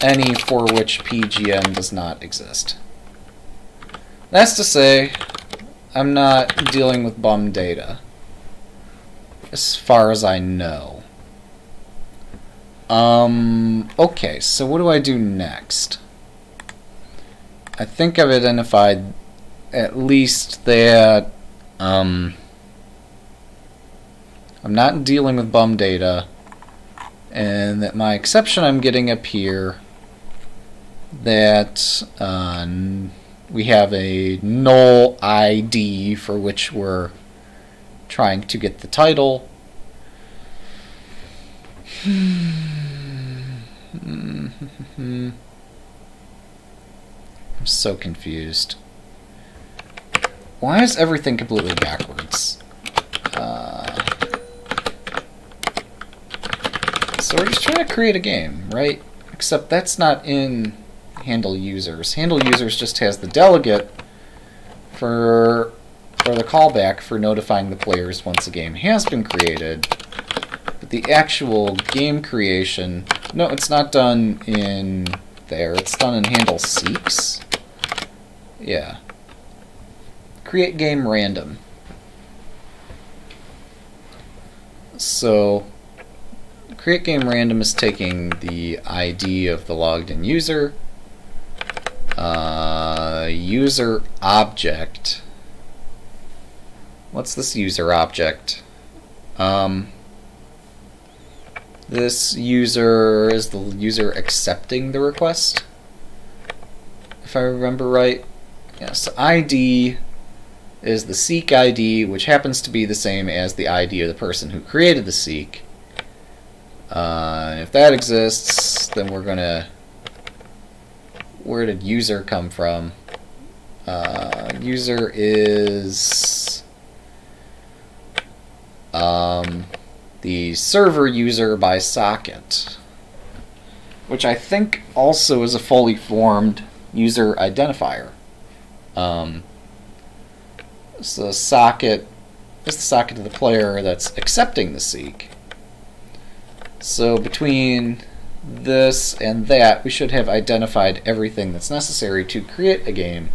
any for which PGN does not exist. That's to say, I'm not dealing with bum data. As far as I know. Um, okay, so what do I do next? I think I've identified at least that um, I'm not dealing with bum data and that my exception I'm getting up here that uh, we have a null ID for which we're trying to get the title. I'm so confused. Why is everything completely backwards? Uh, so we're just trying to create a game, right? Except that's not in handle users. Handle users just has the delegate for or the callback for notifying the players once a game has been created. But the actual game creation, no, it's not done in there. It's done in handle seeks. Yeah. Create game random. So, create game random is taking the ID of the logged in user, uh, user object. What's this user object? Um, this user is the user accepting the request, if I remember right. Yes, ID is the seek ID, which happens to be the same as the ID of the person who created the seek. Uh, if that exists, then we're going to where did user come from? Uh, user is um, the server user by socket, which I think also is a fully formed user identifier. Um, so the socket is the socket of the player that's accepting the seek. So between this and that, we should have identified everything that's necessary to create a game.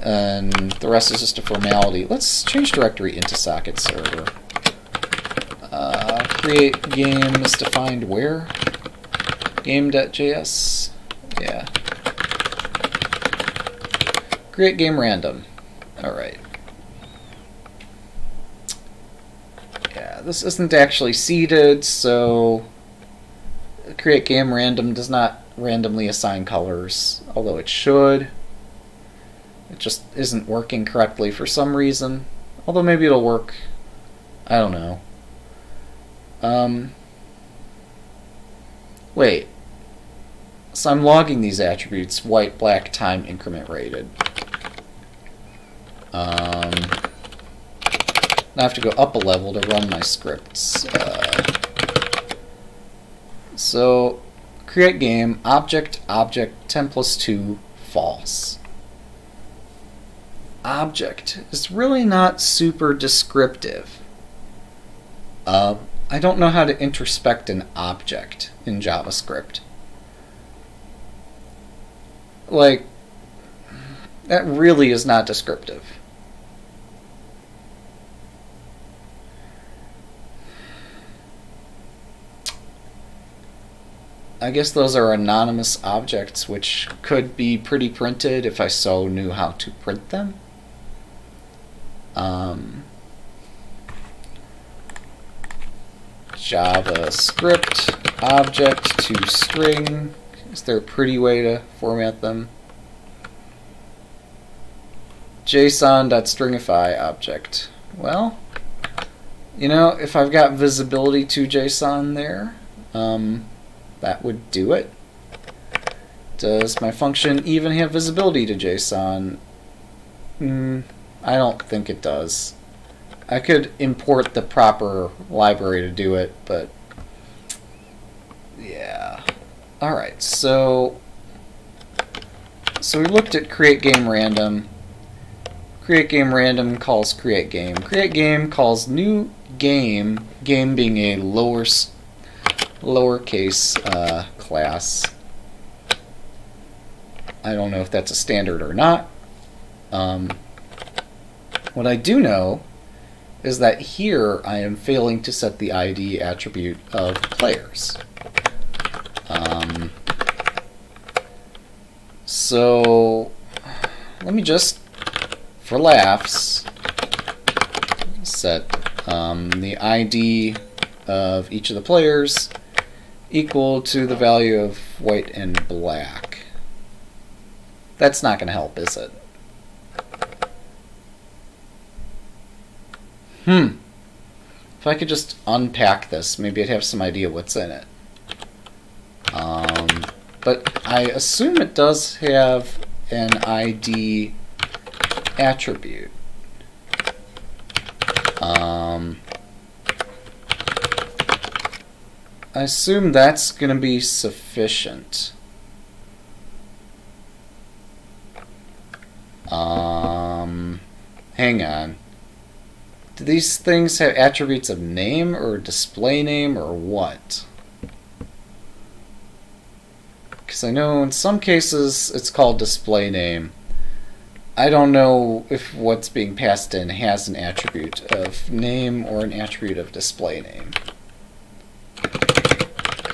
And the rest is just a formality. Let's change directory into socket server. Uh, create game is defined where? Game.js? Yeah. Create game random. Alright. Yeah, this isn't actually seeded, so create game random does not randomly assign colors, although it should. It just isn't working correctly for some reason. Although maybe it'll work. I don't know. Um, wait. So I'm logging these attributes, white, black, time, increment rated. Um, I have to go up a level to run my scripts. Uh, so create game, object, object, 10 plus 2, false. Object is really not super descriptive. Uh, I don't know how to introspect an object in JavaScript. Like, that really is not descriptive. I guess those are anonymous objects which could be pretty printed if I so knew how to print them. Um, JavaScript object to string. Is there a pretty way to format them? JSON.stringify object. Well, you know, if I've got visibility to JSON there, um, that would do it. Does my function even have visibility to JSON? Mm, I don't think it does. I could import the proper library to do it, but yeah. Alright, so so we looked at create game random. create game random calls create game. Create game calls new game, game being a lower lowercase uh, class. I don't know if that's a standard or not. Um, what I do know is that here I am failing to set the ID attribute of players. Um, so let me just, for laughs, set um, the ID of each of the players equal to the value of white and black. That's not going to help, is it? Hmm. If I could just unpack this, maybe I'd have some idea what's in it. Um, but I assume it does have an ID attribute. Um, I assume that's going to be sufficient. Um, hang on. Do these things have attributes of name or display name or what? Because I know in some cases it's called display name. I don't know if what's being passed in has an attribute of name or an attribute of display name.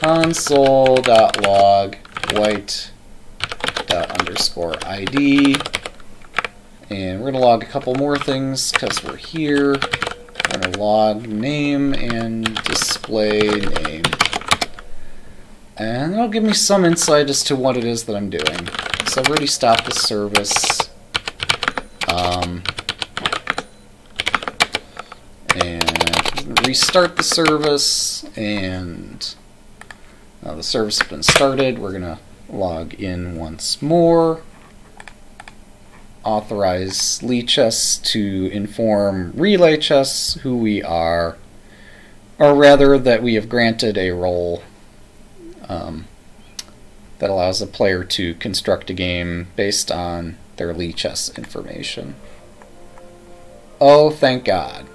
Console.log white dot underscore ID and we're going to log a couple more things because we're here. We're going to log name and display name. And that'll give me some insight as to what it is that I'm doing. So I've already stopped the service. Um, and restart the service. And uh, the service has been started. We're going to log in once more authorize Lichess to inform RelayChess who we are, or rather that we have granted a role um, that allows a player to construct a game based on their Lichess information. Oh, thank God.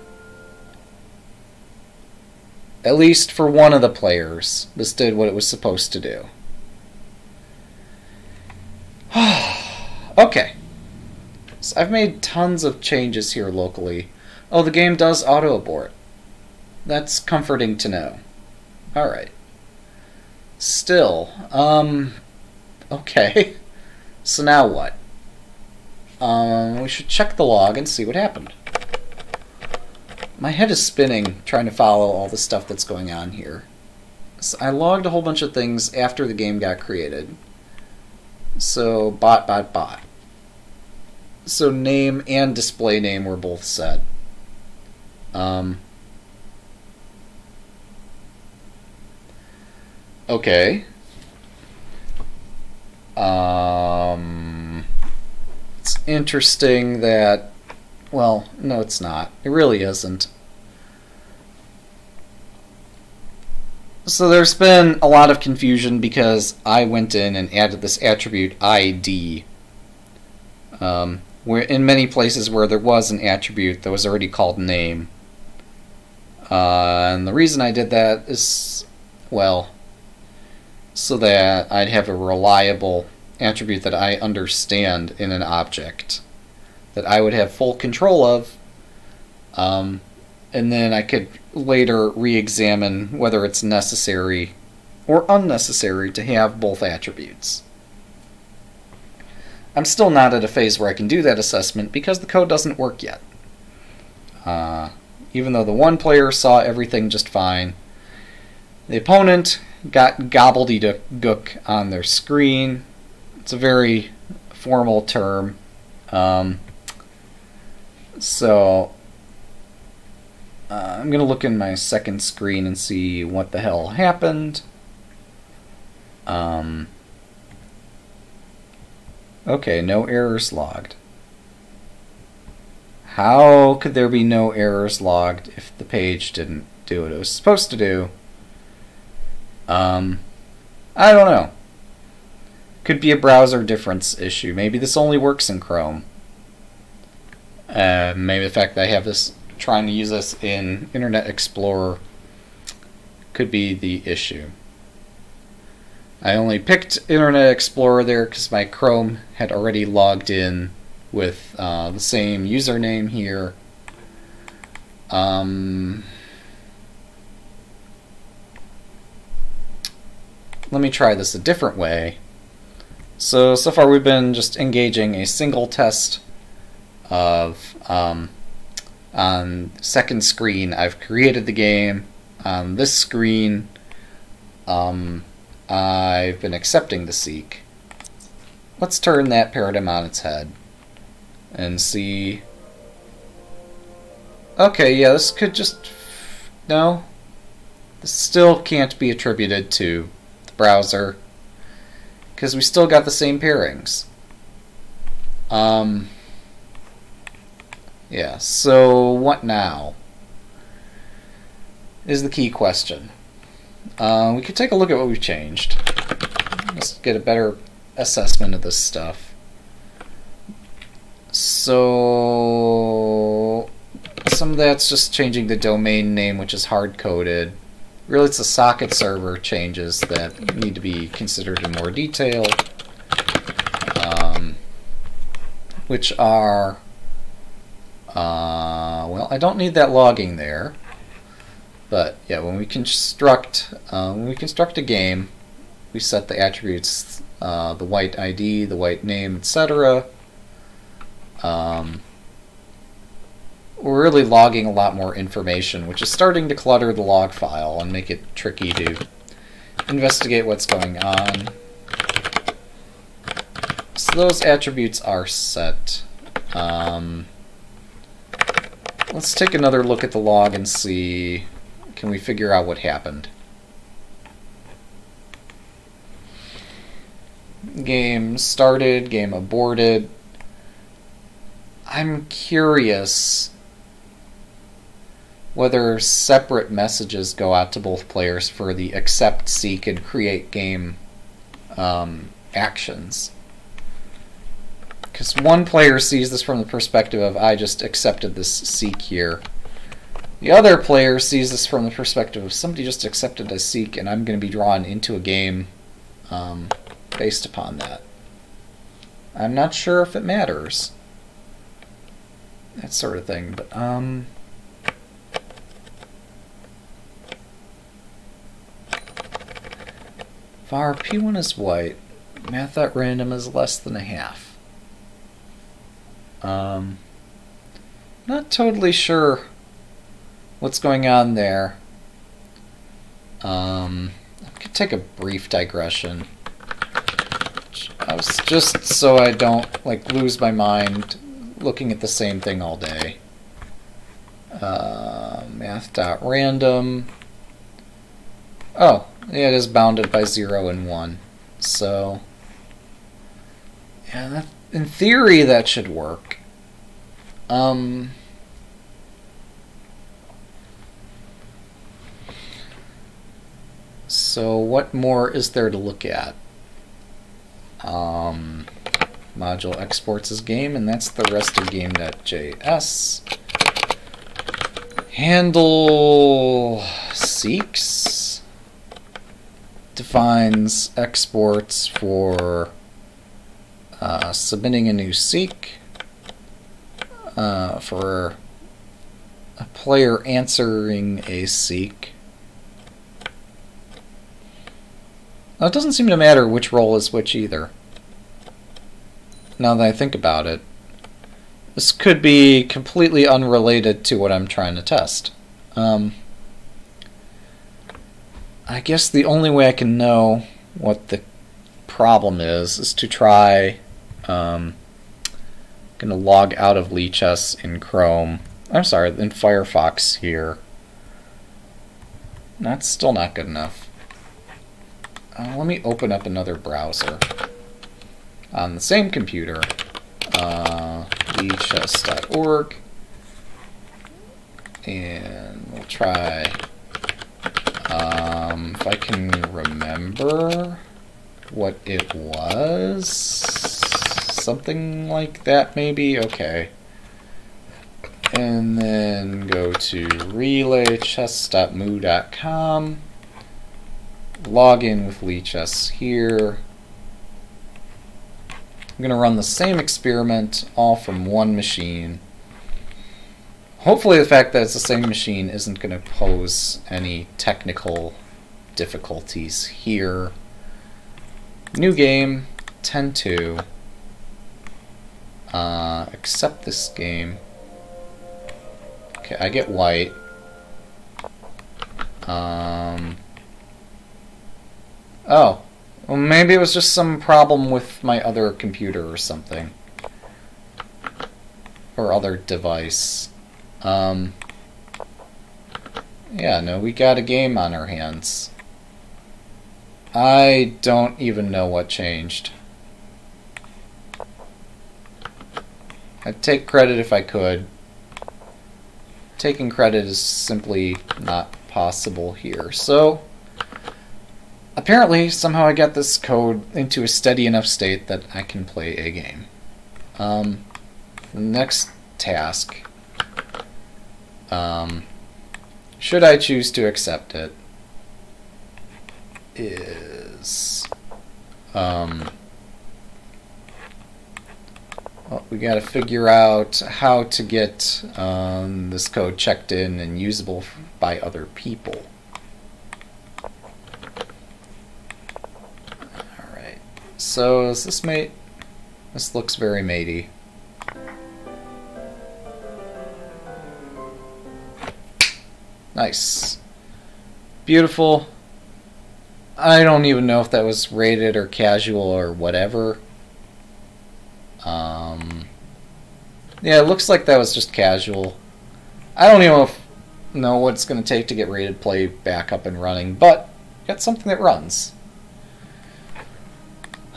At least for one of the players, this did what it was supposed to do. okay. So I've made tons of changes here locally. Oh, the game does auto-abort. That's comforting to know. Alright. Still, um, okay. So now what? Um, we should check the log and see what happened. My head is spinning trying to follow all the stuff that's going on here. So I logged a whole bunch of things after the game got created. So, bot, bot, bot. So name and display name were both set. Um, okay. Um, it's interesting that, well, no, it's not. It really isn't. So there's been a lot of confusion because I went in and added this attribute ID. Um, where in many places where there was an attribute that was already called name. Uh, and the reason I did that is, well, so that I'd have a reliable attribute that I understand in an object that I would have full control of, um, and then I could later re-examine whether it's necessary or unnecessary to have both attributes. I'm still not at a phase where I can do that assessment because the code doesn't work yet. Uh, even though the one player saw everything just fine, the opponent got gobbledygook on their screen. It's a very formal term. Um, so uh, I'm going to look in my second screen and see what the hell happened. Um, Okay, no errors logged. How could there be no errors logged if the page didn't do what it was supposed to do? Um, I don't know. Could be a browser difference issue. Maybe this only works in Chrome. Uh, maybe the fact that I have this trying to use this in Internet Explorer could be the issue. I only picked Internet Explorer there because my Chrome had already logged in with uh, the same username here. Um, let me try this a different way. So, so far we've been just engaging a single test of um, on second screen I've created the game. On this screen um, I've been accepting the seek. Let's turn that paradigm on its head and see. Okay, yeah, this could just. No. This still can't be attributed to the browser because we still got the same pairings. Um. Yeah, so what now? Is the key question. Uh, we could take a look at what we've changed. Let's get a better assessment of this stuff. So, some of that's just changing the domain name, which is hard coded. Really, it's the socket server changes that need to be considered in more detail, um, which are uh, well, I don't need that logging there. But yeah, when we construct uh, when we construct a game, we set the attributes, uh, the white ID, the white name, etc. Um, we're really logging a lot more information, which is starting to clutter the log file and make it tricky to investigate what's going on. So those attributes are set. Um, Let's take another look at the log and see, can we figure out what happened? Game started, game aborted. I'm curious whether separate messages go out to both players for the accept, seek, and create game um, actions. Because one player sees this from the perspective of, I just accepted this seek here. The other player sees this from the perspective of, somebody just accepted a seek and I'm going to be drawn into a game um, based upon that. I'm not sure if it matters. That sort of thing, but, um... var p1 is white, math at random is less than a half. Um, not totally sure what's going on there. Um, I could take a brief digression. Just so I don't like lose my mind looking at the same thing all day. Uh, math.random. Oh, yeah, it is bounded by 0 and 1. So, yeah, that in theory, that should work. Um, so what more is there to look at? Um, module exports as game, and that's the rest of game.js. Handle seeks defines exports for uh, submitting a new seek uh, for a player answering a seek. Now, it doesn't seem to matter which role is which either. Now that I think about it, this could be completely unrelated to what I'm trying to test. Um, I guess the only way I can know what the problem is is to try um, going to log out of Lichess in Chrome. I'm sorry, in Firefox here. That's still not good enough. Uh, let me open up another browser on the same computer. Uh. And we'll try, um, if I can remember what it was something like that maybe? Okay. and then go to relaychess.moo.com, log in with Lichess here. I'm going to run the same experiment all from one machine. Hopefully the fact that it's the same machine isn't going to pose any technical difficulties here. New game, 10-2. Uh, accept this game. Okay, I get white. Um, oh. Well, maybe it was just some problem with my other computer or something. Or other device. Um, yeah, no, we got a game on our hands. I don't even know what changed. I'd take credit if I could. Taking credit is simply not possible here. So, apparently, somehow I got this code into a steady enough state that I can play a game. Um, next task. Um, should I choose to accept it, is... Um, we got to figure out how to get um, this code checked in and usable by other people. Alright, so is this mate? This looks very matey. Nice. Beautiful. I don't even know if that was rated or casual or whatever. Um, yeah, it looks like that was just casual. I don't even know, what it's going to take to get rated play back up and running, but got something that runs.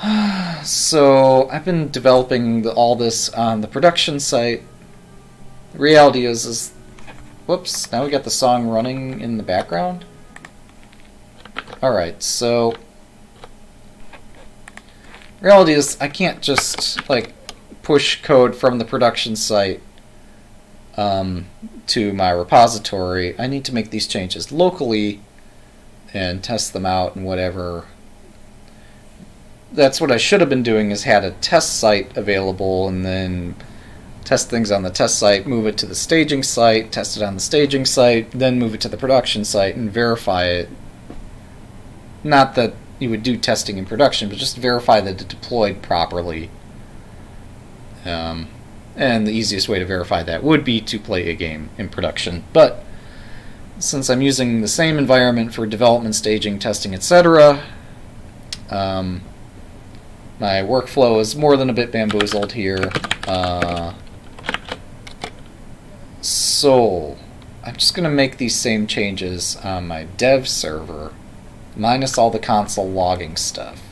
so I've been developing the, all this on the production site. The reality is, is, whoops, now we got the song running in the background. Alright, so reality is I can't just like push code from the production site um, to my repository. I need to make these changes locally and test them out and whatever. That's what I should have been doing is had a test site available and then test things on the test site, move it to the staging site, test it on the staging site, then move it to the production site and verify it. Not that you would do testing in production, but just verify that it deployed properly. Um, and the easiest way to verify that would be to play a game in production. But since I'm using the same environment for development, staging, testing, etc., um, my workflow is more than a bit bamboozled here. Uh, so I'm just going to make these same changes on my dev server minus all the console logging stuff.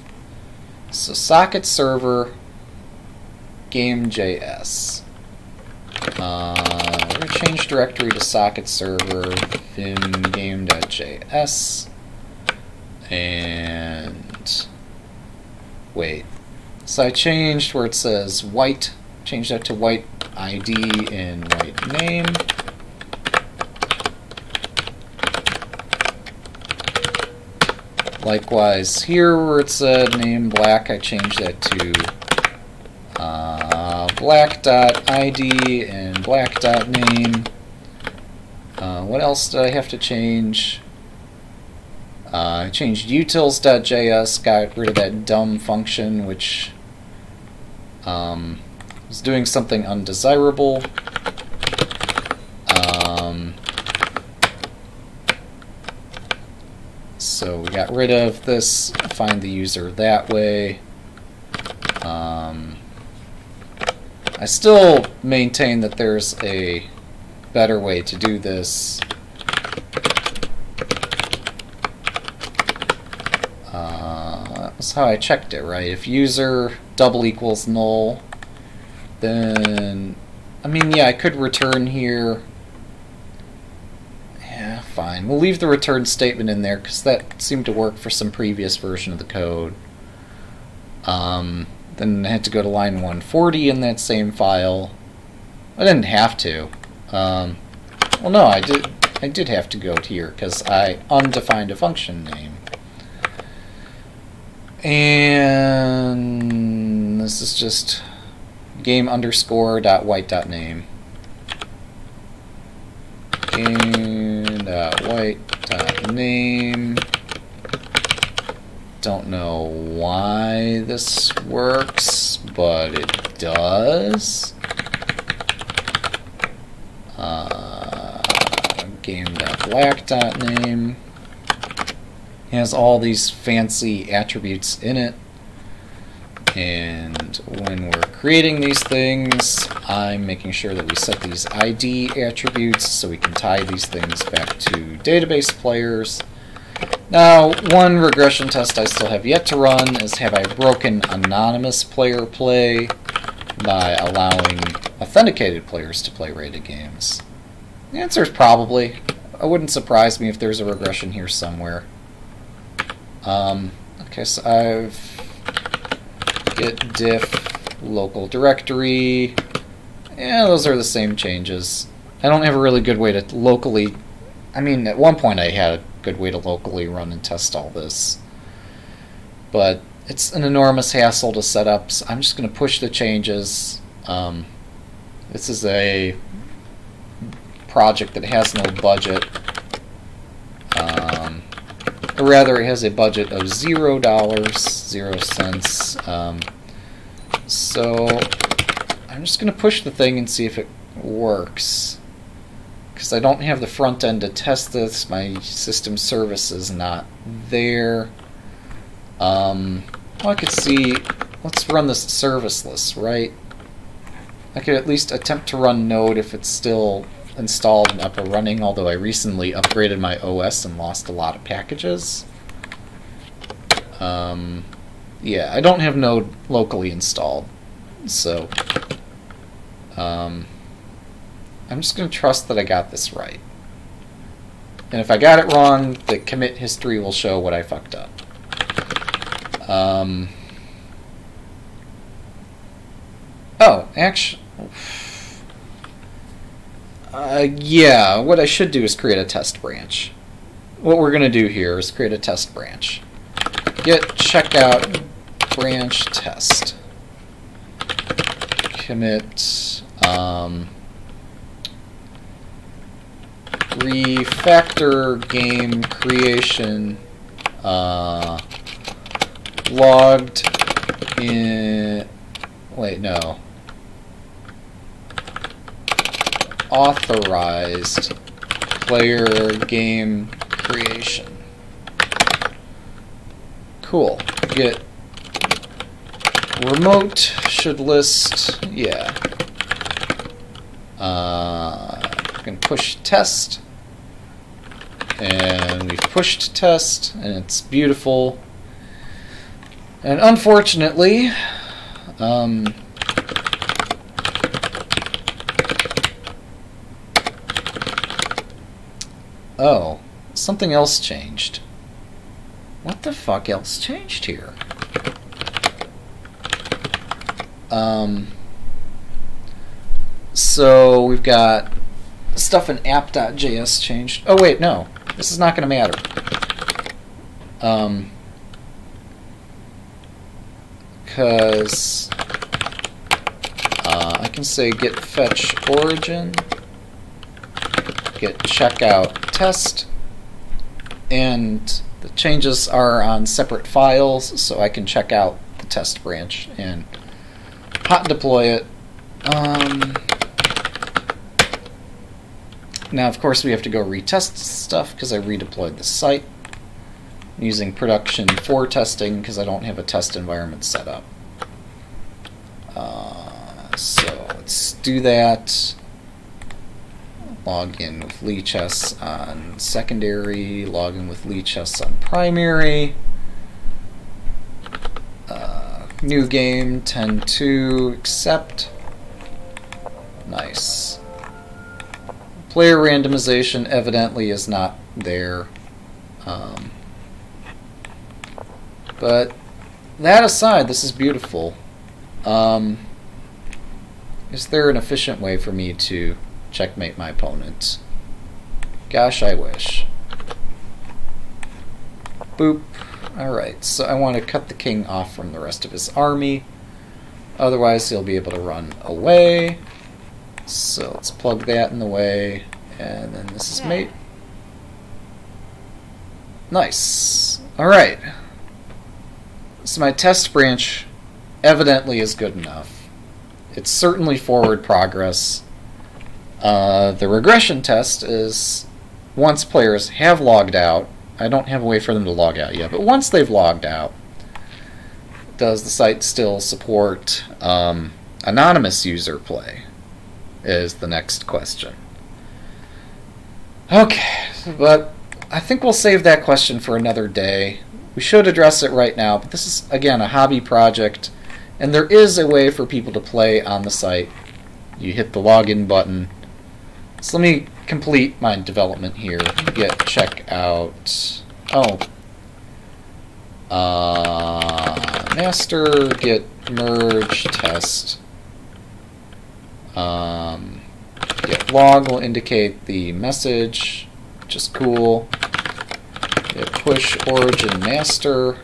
So socket server game.js. Uh, we're going to change directory to socket server vim game.js. And wait. So I changed where it says white, change that to white ID and white name. Likewise, here where it said name black, I changed that to uh, black.id and black black.name. Uh, what else did I have to change? Uh, I changed utils.js, got rid of that dumb function which um, was doing something undesirable. So we got rid of this, find the user that way. Um, I still maintain that there's a better way to do this. Uh, that's how I checked it, right? If user double equals null, then, I mean, yeah, I could return here Yeah, fine. We'll leave the return statement in there because that seemed to work for some previous version of the code. Um, then I had to go to line 140 in that same file. I didn't have to. Um, well, no, I did. I did have to go here because I undefined a function name. And this is just game underscore dot white dot name. Game dot white dot name. Don't know why this works, but it does. Uh, game dot black dot name has all these fancy attributes in it. And when we're creating these things, I'm making sure that we set these ID attributes so we can tie these things back to database players. Now, one regression test I still have yet to run is have I broken anonymous player play by allowing authenticated players to play rated games? The answer is probably. It wouldn't surprise me if there's a regression here somewhere. Um, okay, so I've git diff local directory. Yeah, those are the same changes. I don't have a really good way to locally. I mean, at one point I had good way to locally run and test all this, but it's an enormous hassle to set up. So I'm just going to push the changes. Um, this is a project that has no budget. Um, or rather, it has a budget of zero dollars, zero cents. Um, so I'm just going to push the thing and see if it works. Because I don't have the front end to test this. My system service is not there. Um, well, I could see. Let's run this serviceless, right? I could at least attempt to run Node if it's still installed and up and running, although I recently upgraded my OS and lost a lot of packages. Um, yeah, I don't have Node locally installed, so um, I'm just going to trust that I got this right. And if I got it wrong, the commit history will show what I fucked up. Um, oh, actually... Uh, yeah, what I should do is create a test branch. What we're going to do here is create a test branch. Git checkout branch test. Commit um, refactor game creation uh, logged in. Wait, no. authorized player game creation. Cool. Git remote should list, yeah. Uh, can push test. And we've pushed test, and it's beautiful. And unfortunately, um, Oh, something else changed. What the fuck else changed here? Um, so we've got stuff in app.js changed. Oh wait, no. This is not going to matter. Um, because uh, I can say git fetch origin, git checkout test, and the changes are on separate files, so I can check out the test branch and hot deploy it. Um, now, of course, we have to go retest stuff because I redeployed the site I'm using production for testing because I don't have a test environment set up. Uh, so let's do that log in with Lichess on secondary, log in with Lichess on primary. Uh, new game 10.2, accept. Nice. Player randomization evidently is not there. Um, but that aside, this is beautiful. Um, is there an efficient way for me to checkmate my opponent. Gosh, I wish. Boop. Alright, so I want to cut the king off from the rest of his army. Otherwise, he'll be able to run away. So let's plug that in the way. And then this is mate. Nice. Alright. So my test branch evidently is good enough. It's certainly forward progress. Uh, the regression test is once players have logged out, I don't have a way for them to log out yet, but once they've logged out, does the site still support um, anonymous user play? Is the next question. Okay, but I think we'll save that question for another day. We should address it right now, but this is, again, a hobby project, and there is a way for people to play on the site. You hit the login button. So let me complete my development here. Git check out. Oh. Uh, master git merge test. Um, git log will indicate the message, which is cool. Git push origin master,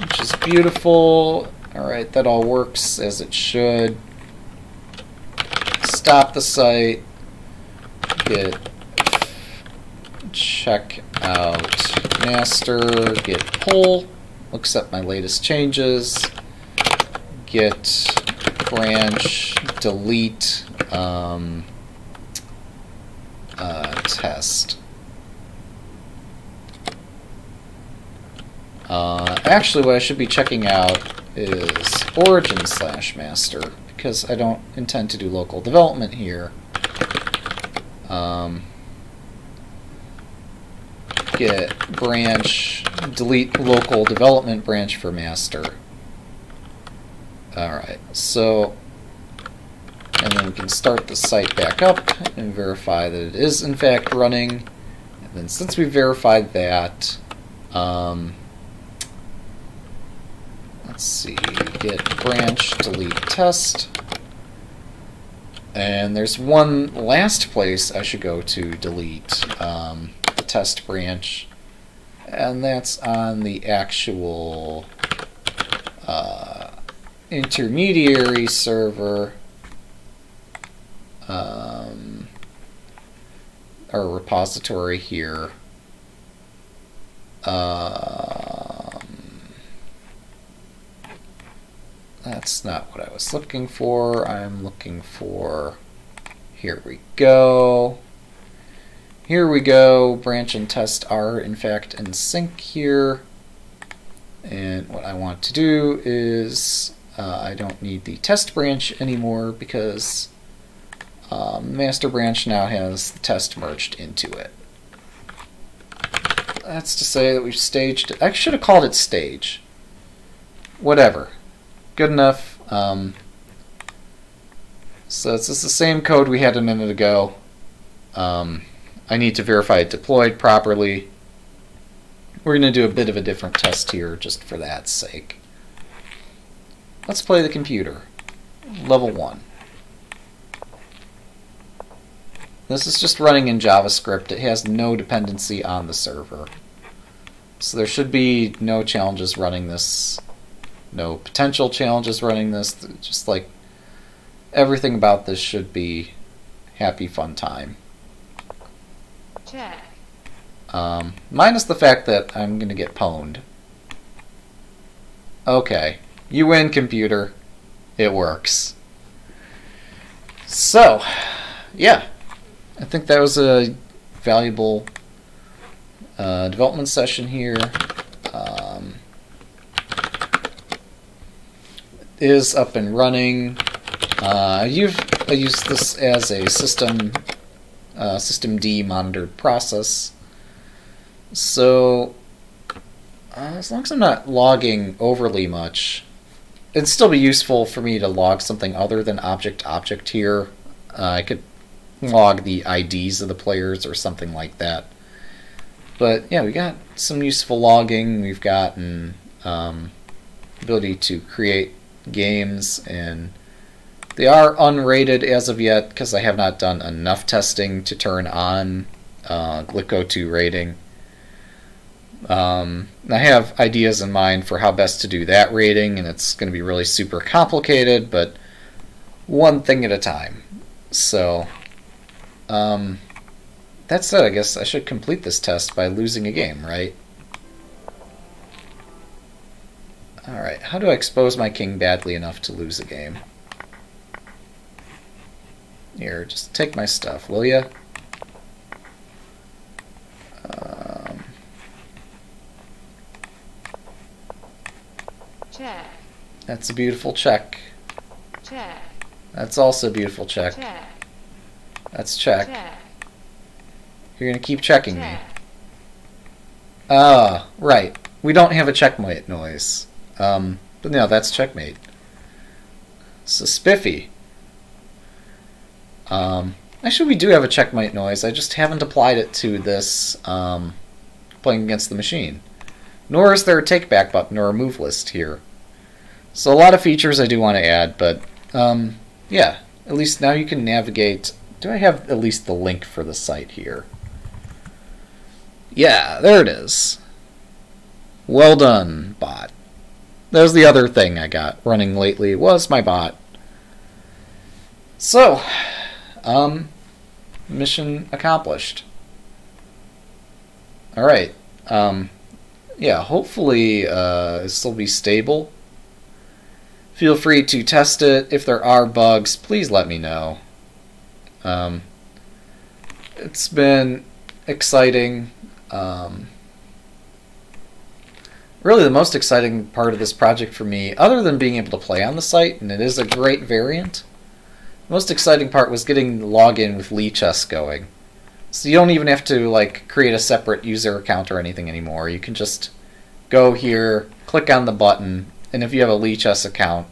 which is beautiful. Alright, that all works as it should. Stop the site. Git check out master, git pull, looks up my latest changes, git branch, delete um, uh, test. Uh, actually, what I should be checking out is origin slash master because I don't intend to do local development here. Um, git branch, delete local development branch for master. Alright, so, and then we can start the site back up and verify that it is in fact running. And then since we verified that, um, let's see, git branch, delete test. And there's one last place I should go to delete um, the test branch, and that's on the actual uh, intermediary server um, or repository here. Um, that's not what I was looking for. I'm looking for. Here we go. Here we go. Branch and test are in fact in sync here. And what I want to do is uh, I don't need the test branch anymore because um, master branch now has the test merged into it. That's to say that we've staged it. I should have called it stage. Whatever. Good enough. Um, so it's just the same code we had a minute ago. Um, I need to verify it deployed properly. We're going to do a bit of a different test here just for that sake. Let's play the computer. Level 1. This is just running in JavaScript. It has no dependency on the server. So there should be no challenges running this, no potential challenges running this. Just like everything about this should be happy fun time. Check. Um, minus the fact that I'm going to get pwned. Okay. You win, computer. It works. So, yeah. I think that was a valuable uh, development session here. Um, is up and running. Uh, you've I used this as a system uh, systemd monitored process. So uh, as long as I'm not logging overly much, it'd still be useful for me to log something other than object object here. Uh, I could log the IDs of the players or something like that. But yeah, we got some useful logging. We've gotten um, ability to create games and They are unrated as of yet because I have not done enough testing to turn on uh, Glicko 2 rating. Um, I have ideas in mind for how best to do that rating, and it's going to be really super complicated, but one thing at a time. So, um, that said, I guess I should complete this test by losing a game, right? Alright, how do I expose my king badly enough to lose a game? Here, just take my stuff, will ya? Um, check, that's a beautiful check. check, That's also a beautiful check. check, That's check. check, You're gonna keep checking me. Ah, right. We don't have a checkmate noise. Um, but no, that's checkmate. So spiffy. Um, actually, we do have a checkmate noise. I just haven't applied it to this um, playing against the machine. Nor is there a take back button or a move list here. So a lot of features I do want to add, but um, yeah, at least now you can navigate. Do I have at least the link for the site here? Yeah, there it is. Well done, bot. That was the other thing I got running lately was my bot. So, um, mission accomplished. All right. Um, yeah, hopefully uh, this will be stable. Feel free to test it. If there are bugs, please let me know. Um, it's been exciting. Um, really, the most exciting part of this project for me, other than being able to play on the site, and it is a great variant, the most exciting part was getting the login with Lichess going. So you don't even have to like create a separate user account or anything anymore. You can just go here, click on the button, and if you have a Lichess account,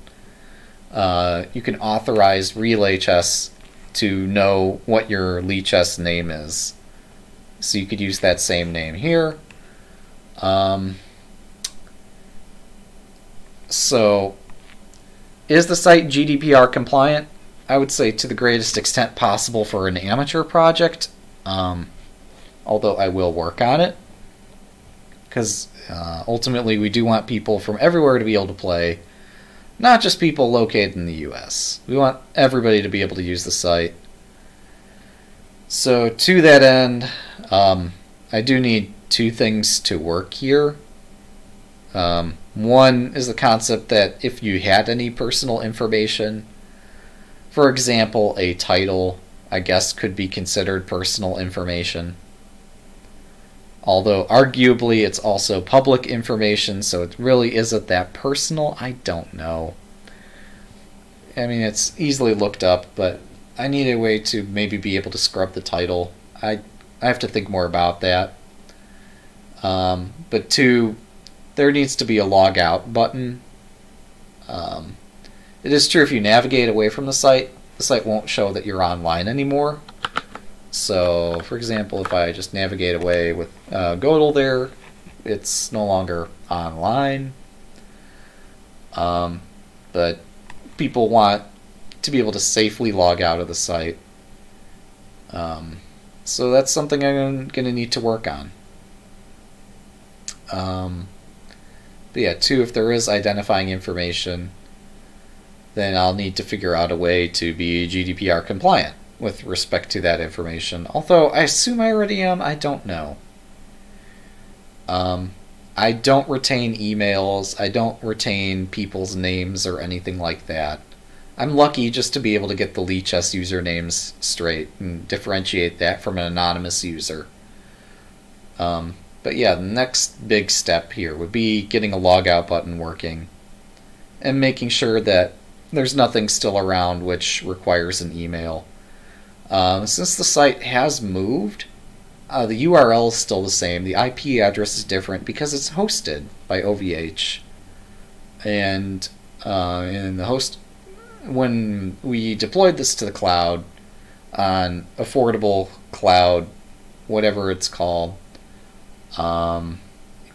uh, you can authorize Relay Chess to know what your Lichess name is. So you could use that same name here. Um, so, is the site GDPR compliant? I would say to the greatest extent possible for an amateur project. Um, although I will work on it because uh, ultimately we do want people from everywhere to be able to play, not just people located in the U.S. We want everybody to be able to use the site. So to that end, um, I do need two things to work here. Um, one is the concept that if you had any personal information, for example, a title, I guess, could be considered personal information. Although, arguably, it's also public information, so it really isn't that personal. I don't know. I mean, it's easily looked up, but I need a way to maybe be able to scrub the title. I, I have to think more about that. Um, but two, there needs to be a log out button. Um, it is true if you navigate away from the site, the site won't show that you're online anymore. So, for example, if I just navigate away with uh, Godel there, it's no longer online. Um, but people want to be able to safely log out of the site. Um, so that's something I'm going to need to work on. Um, but yeah, two, if there is identifying information, then I'll need to figure out a way to be GDPR compliant with respect to that information. Although I assume I already am, I don't know. Um, I don't retain emails, I don't retain people's names or anything like that. I'm lucky just to be able to get the Lichess usernames straight and differentiate that from an anonymous user. Um, but yeah, the next big step here would be getting a logout button working and making sure that there's nothing still around which requires an email. Um, since the site has moved, uh, the URL is still the same. The IP address is different because it's hosted by OVH. And uh, in the host, when we deployed this to the cloud on affordable cloud, whatever it's called, um,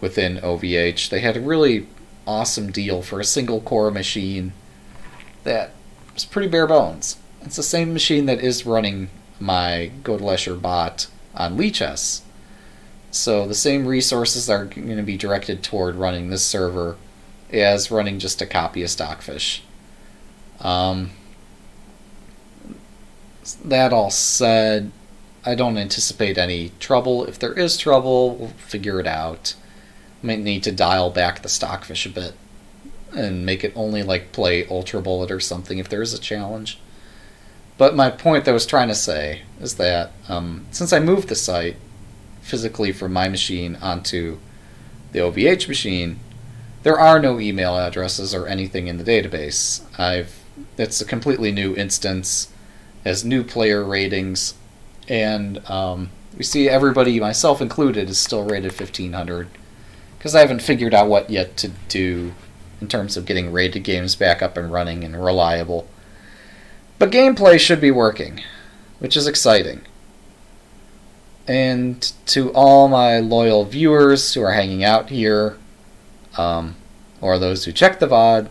within OVH, they had a really awesome deal for a single core machine that was pretty bare bones. It's the same machine that is running my Godlesher bot on Lichess. So the same resources are going to be directed toward running this server as running just a copy of Stockfish. Um, that all said, I don't anticipate any trouble. If there is trouble, we'll figure it out. Might need to dial back the Stockfish a bit and make it only like play Ultra Bullet or something if there is a challenge. But my point that I was trying to say is that um, since I moved the site physically from my machine onto the OVH machine, there are no email addresses or anything in the database. I've it's a completely new instance, has new player ratings, and um, we see everybody, myself included, is still rated 1500 because I haven't figured out what yet to do in terms of getting rated games back up and running and reliable. But gameplay should be working, which is exciting. And to all my loyal viewers who are hanging out here, um, or those who check the VOD,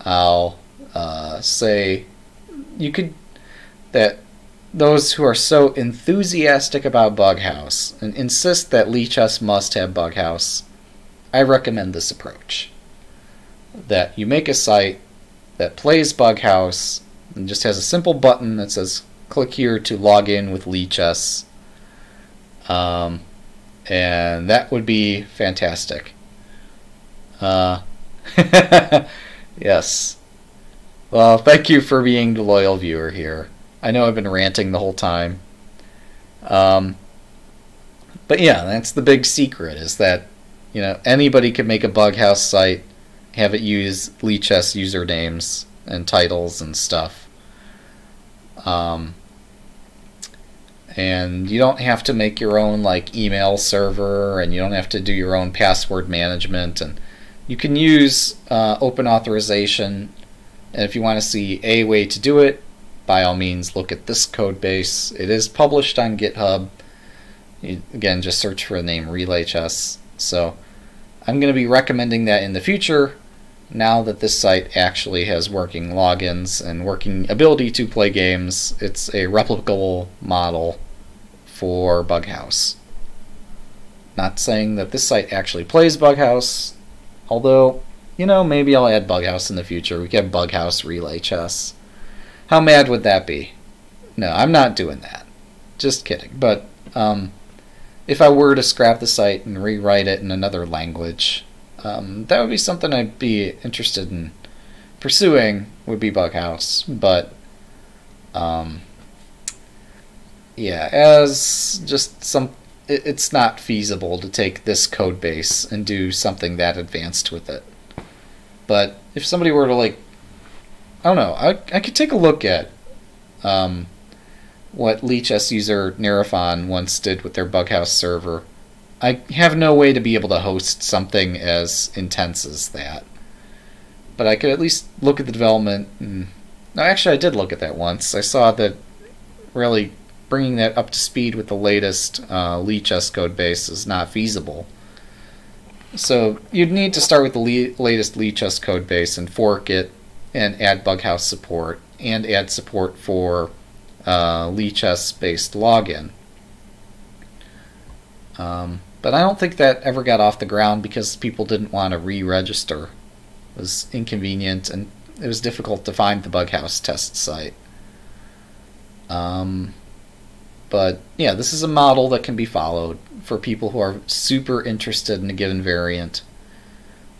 I'll uh, say you could that those who are so enthusiastic about Bughouse and insist that Lichess must have Bughouse, I recommend this approach. That you make a site that plays Bughouse and just has a simple button that says click here to log in with Lichess. Um, and that would be fantastic. Uh, yes. Well, thank you for being the loyal viewer here. I know I've been ranting the whole time. Um, but yeah, that's the big secret is that you know anybody could make a Bughouse site, have it use Lichess usernames and titles and stuff. Um, and you don't have to make your own like email server, and you don't have to do your own password management, and you can use uh, open authorization. And if you want to see a way to do it, by all means look at this code base. It is published on GitHub. You, again, just search for the name RelayChess. So I'm going to be recommending that in the future now that this site actually has working logins and working ability to play games. It's a replicable model for Bughouse. Not saying that this site actually plays Bughouse, although, you know, maybe I'll add Bughouse in the future. We have Bughouse Relay Chess. How mad would that be? No, I'm not doing that. Just kidding. But um, if I were to scrap the site and rewrite it in another language, um, that would be something I'd be interested in pursuing. Would be Bughouse, but um, yeah, as just some, it, it's not feasible to take this code base and do something that advanced with it. But if somebody were to like I don't know. I, I could take a look at um, what Lichess user Nerafon once did with their Bughouse server. I have no way to be able to host something as intense as that. But I could at least look at the development. And, no, actually, I did look at that once. I saw that really bringing that up to speed with the latest uh, Lichess code base is not feasible. So you'd need to start with the le- latest Lichess code base and fork it and add Bughouse support and add support for uh, Lichess based login. Um, but I don't think that ever got off the ground because people didn't want to re register. It was inconvenient and it was difficult to find the Bughouse test site. Um, but yeah, this is a model that can be followed for people who are super interested in a given variant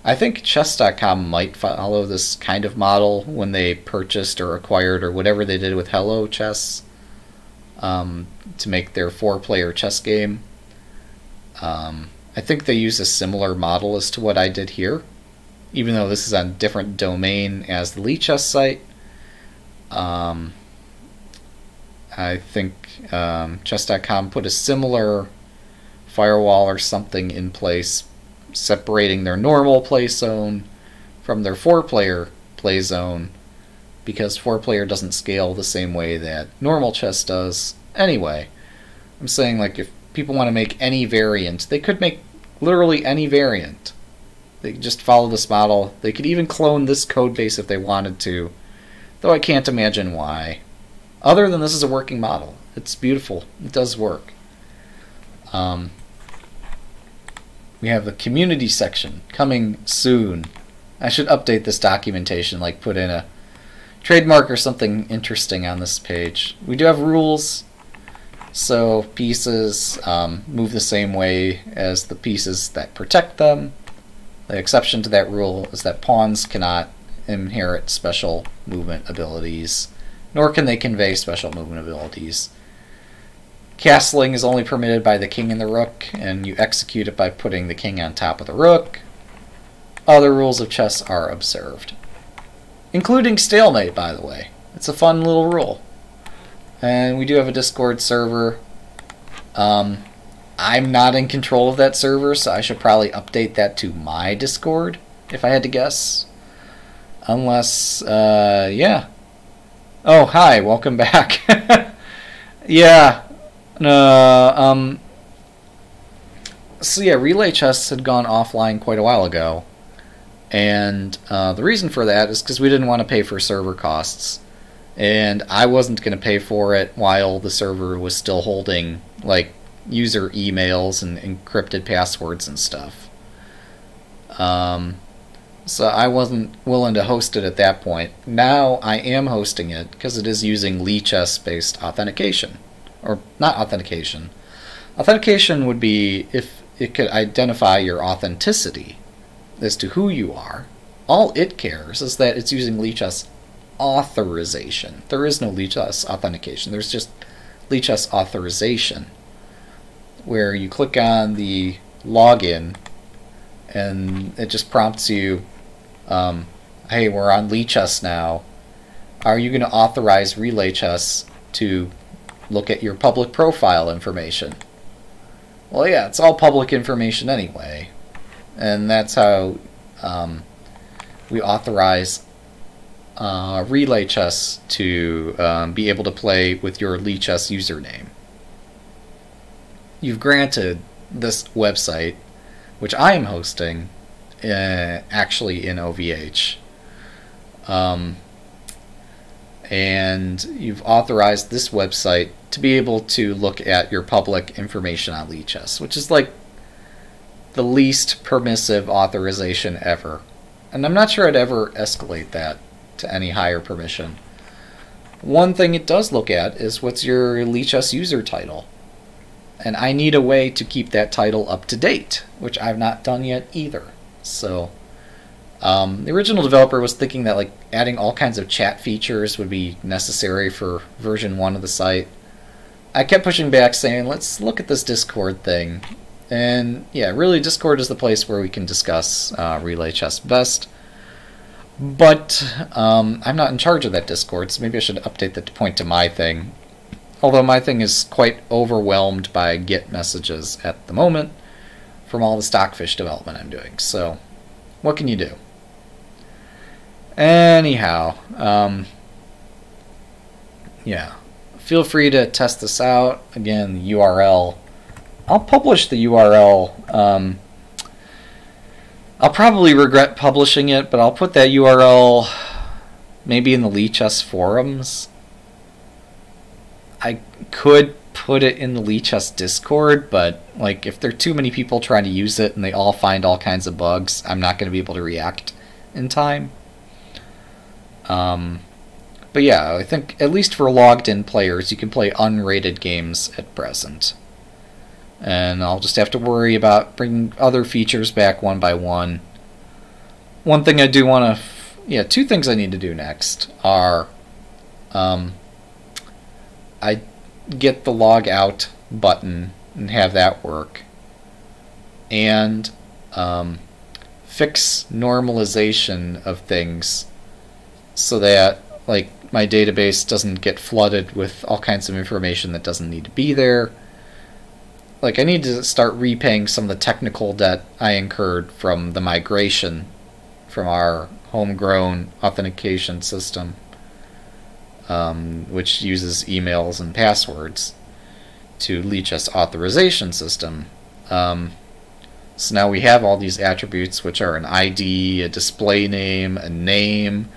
I think chess.com might follow this kind of model when they purchased or acquired or whatever they did with Hello Chess um, to make their four player chess game. Um, I think they use a similar model as to what I did here, even though this is on a different domain as the Lichess site. Um, I think um, chess.com put a similar firewall or something in place separating their normal play zone from their four player play zone because four player doesn't scale the same way that normal chess does. Anyway, I'm saying like if people want to make any variant, they could make literally any variant. They could just follow this model. They could even clone this code base if they wanted to. though I can't imagine why. Other than this is a working model. It's beautiful. It does work. Um, we have the community section coming soon. I should update this documentation, like put in a trademark or something interesting on this page. We do have rules, so pieces um, move the same way as the pieces that protect them. The exception to that rule is that pawns cannot inherit special movement abilities, nor can they convey special movement abilities. Castling is only permitted by the king and the rook, and you execute it by putting the king on top of the rook. Other rules of chess are observed. Including stalemate, by the way. It's a fun little rule. And we do have a Discord server. Um, I'm not in control of that server, so I should probably update that to my Discord, if I had to guess. Unless, uh, yeah. Oh, hi, welcome back. yeah, uh, um, so yeah, Relay chess had gone offline quite a while ago, and uh, the reason for that is because we didn't want to pay for server costs, and I wasn't going to pay for it while the server was still holding like user emails and encrypted passwords and stuff. Um, so I wasn't willing to host it at that point. Now I am hosting it because it is using Lichess based authentication or not authentication. Authentication would be if it could identify your authenticity as to who you are. All it cares is that it's using Lichess authorization. There is no Lichess authentication. There's just Lichess authorization, where you click on the login, and it just prompts you, um, "Hey, we're on Lichess now. Are you going to authorize Relay Chess to look at your public profile information. Well, yeah, it's all public information anyway. And that's how um, we authorize uh, Relay Chess to um, be able to play with your Lichess username. You've granted this website, which I am hosting, uh, actually in OVH. Um, and you've authorized this website to be able to look at your public information on Lichess, which is like the least permissive authorization ever. And I'm not sure I'd ever escalate that to any higher permission. One thing it does look at is what's your Lichess user title. And I need a way to keep that title up to date, which I've not done yet either. So um, the original developer was thinking that like adding all kinds of chat features would be necessary for version one of the site. I kept pushing back, saying, "Let's look at this Discord thing." And yeah, really, Discord is the place where we can discuss uh, Relay Chess best. But um, I'm not in charge of that Discord, so maybe I should update that to point to my thing. Although my thing is quite overwhelmed by Git messages at the moment from all the Stockfish development I'm doing. So, what can you do? Anyhow, um, yeah, feel free to test this out. Again, the URL. I'll publish the URL. Um, I'll probably regret publishing it, but I'll put that URL maybe in the Lichess forums. I could put it in the Lichess Discord, but like if there are too many people trying to use it and they all find all kinds of bugs, I'm not going to be able to react in time. Um, but yeah, I think at least for logged in players, you can play unrated games at present. And I'll just have to worry about bringing other features back one by one. One thing I do want to, yeah, two things I need to do next are, um, I get the log out button and have that work, and um, fix normalization of things so that like my database doesn't get flooded with all kinds of information that doesn't need to be there. Like I need to start repaying some of the technical debt I incurred from the migration from our homegrown authentication system, um, which uses emails and passwords, to Lichess authorization system. Um, so now we have all these attributes, which are an ID, a display name, a name,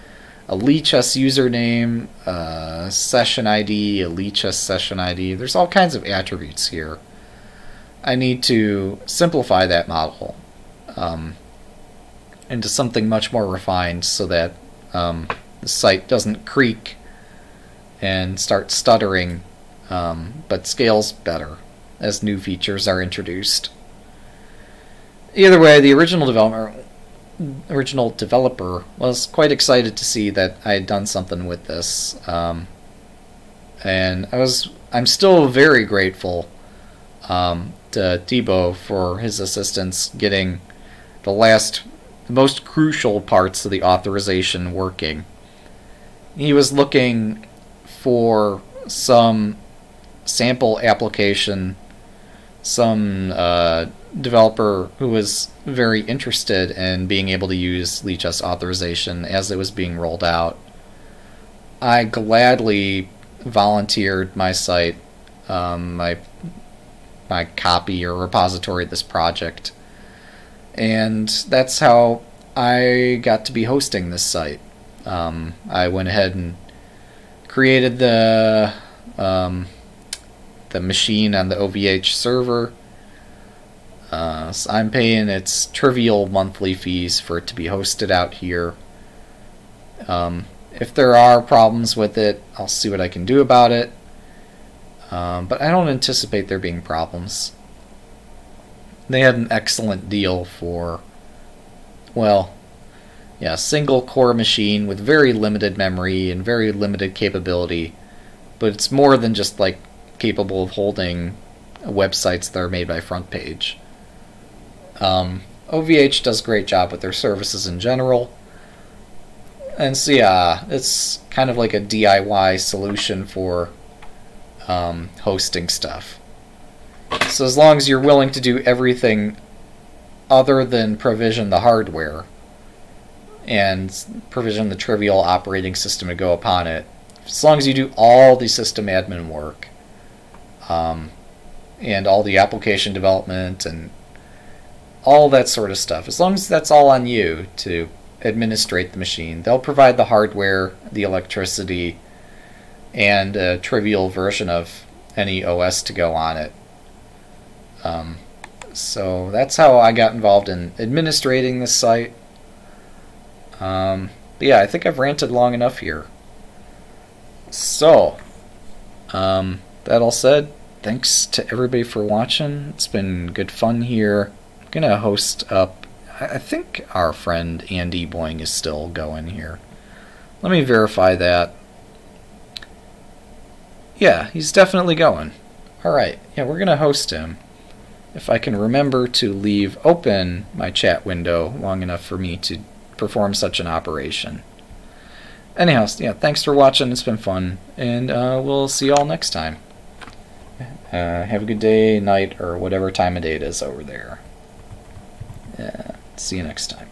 a Lichess username, a session ID, a Lichess session ID. There's all kinds of attributes here. I need to simplify that model um, into something much more refined so that um, the site doesn't creak and start stuttering, um, but scales better as new features are introduced. Either way, the original developer original developer was quite excited to see that I had done something with this, um, and I was I'm still very grateful um, to Thibault for his assistance getting the last the most crucial parts of the authorization working. He was looking for some sample application, some uh, developer who was very interested in being able to use Lichess authorization as it was being rolled out. I gladly volunteered my site, um, my my copy or repository of this project, and that's how I got to be hosting this site. Um, I went ahead and created the um, the machine on the OVH server uh, so I'm paying its trivial monthly fees for it to be hosted out here. Um, if there are problems with it, I'll see what I can do about it. Um, but I don't anticipate there being problems. They had an excellent deal for, well, yeah, single core machine with very limited memory and very limited capability. But it's more than just like capable of holding websites that are made by FrontPage. Um, OVH does a great job with their services in general. And so, yeah, it's kind of like a DIY solution for um, hosting stuff. So, as long as you're willing to do everything other than provision the hardware and provision the trivial operating system to go upon it, as long as you do all the system admin work um, and all the application development and all that sort of stuff. As long as that's all on you to administrate the machine, they'll provide the hardware, the electricity, and a trivial version of any OS to go on it. Um, so that's how I got involved in administrating this site. Um, yeah, I think I've ranted long enough here. So, um, that all said, thanks to everybody for watching. It's been good fun here I'm gonna host up. I think our friend Andy Boing is still going here. Let me verify that. Yeah, he's definitely going. Alright, yeah, we're gonna host him. If I can remember to leave open my chat window long enough for me to perform such an operation. Anyhow, yeah, thanks for watching. It's been fun, and uh, we'll see you all next time. Uh, have a good day, night, or whatever time of day it is over there. Uh, see you next time.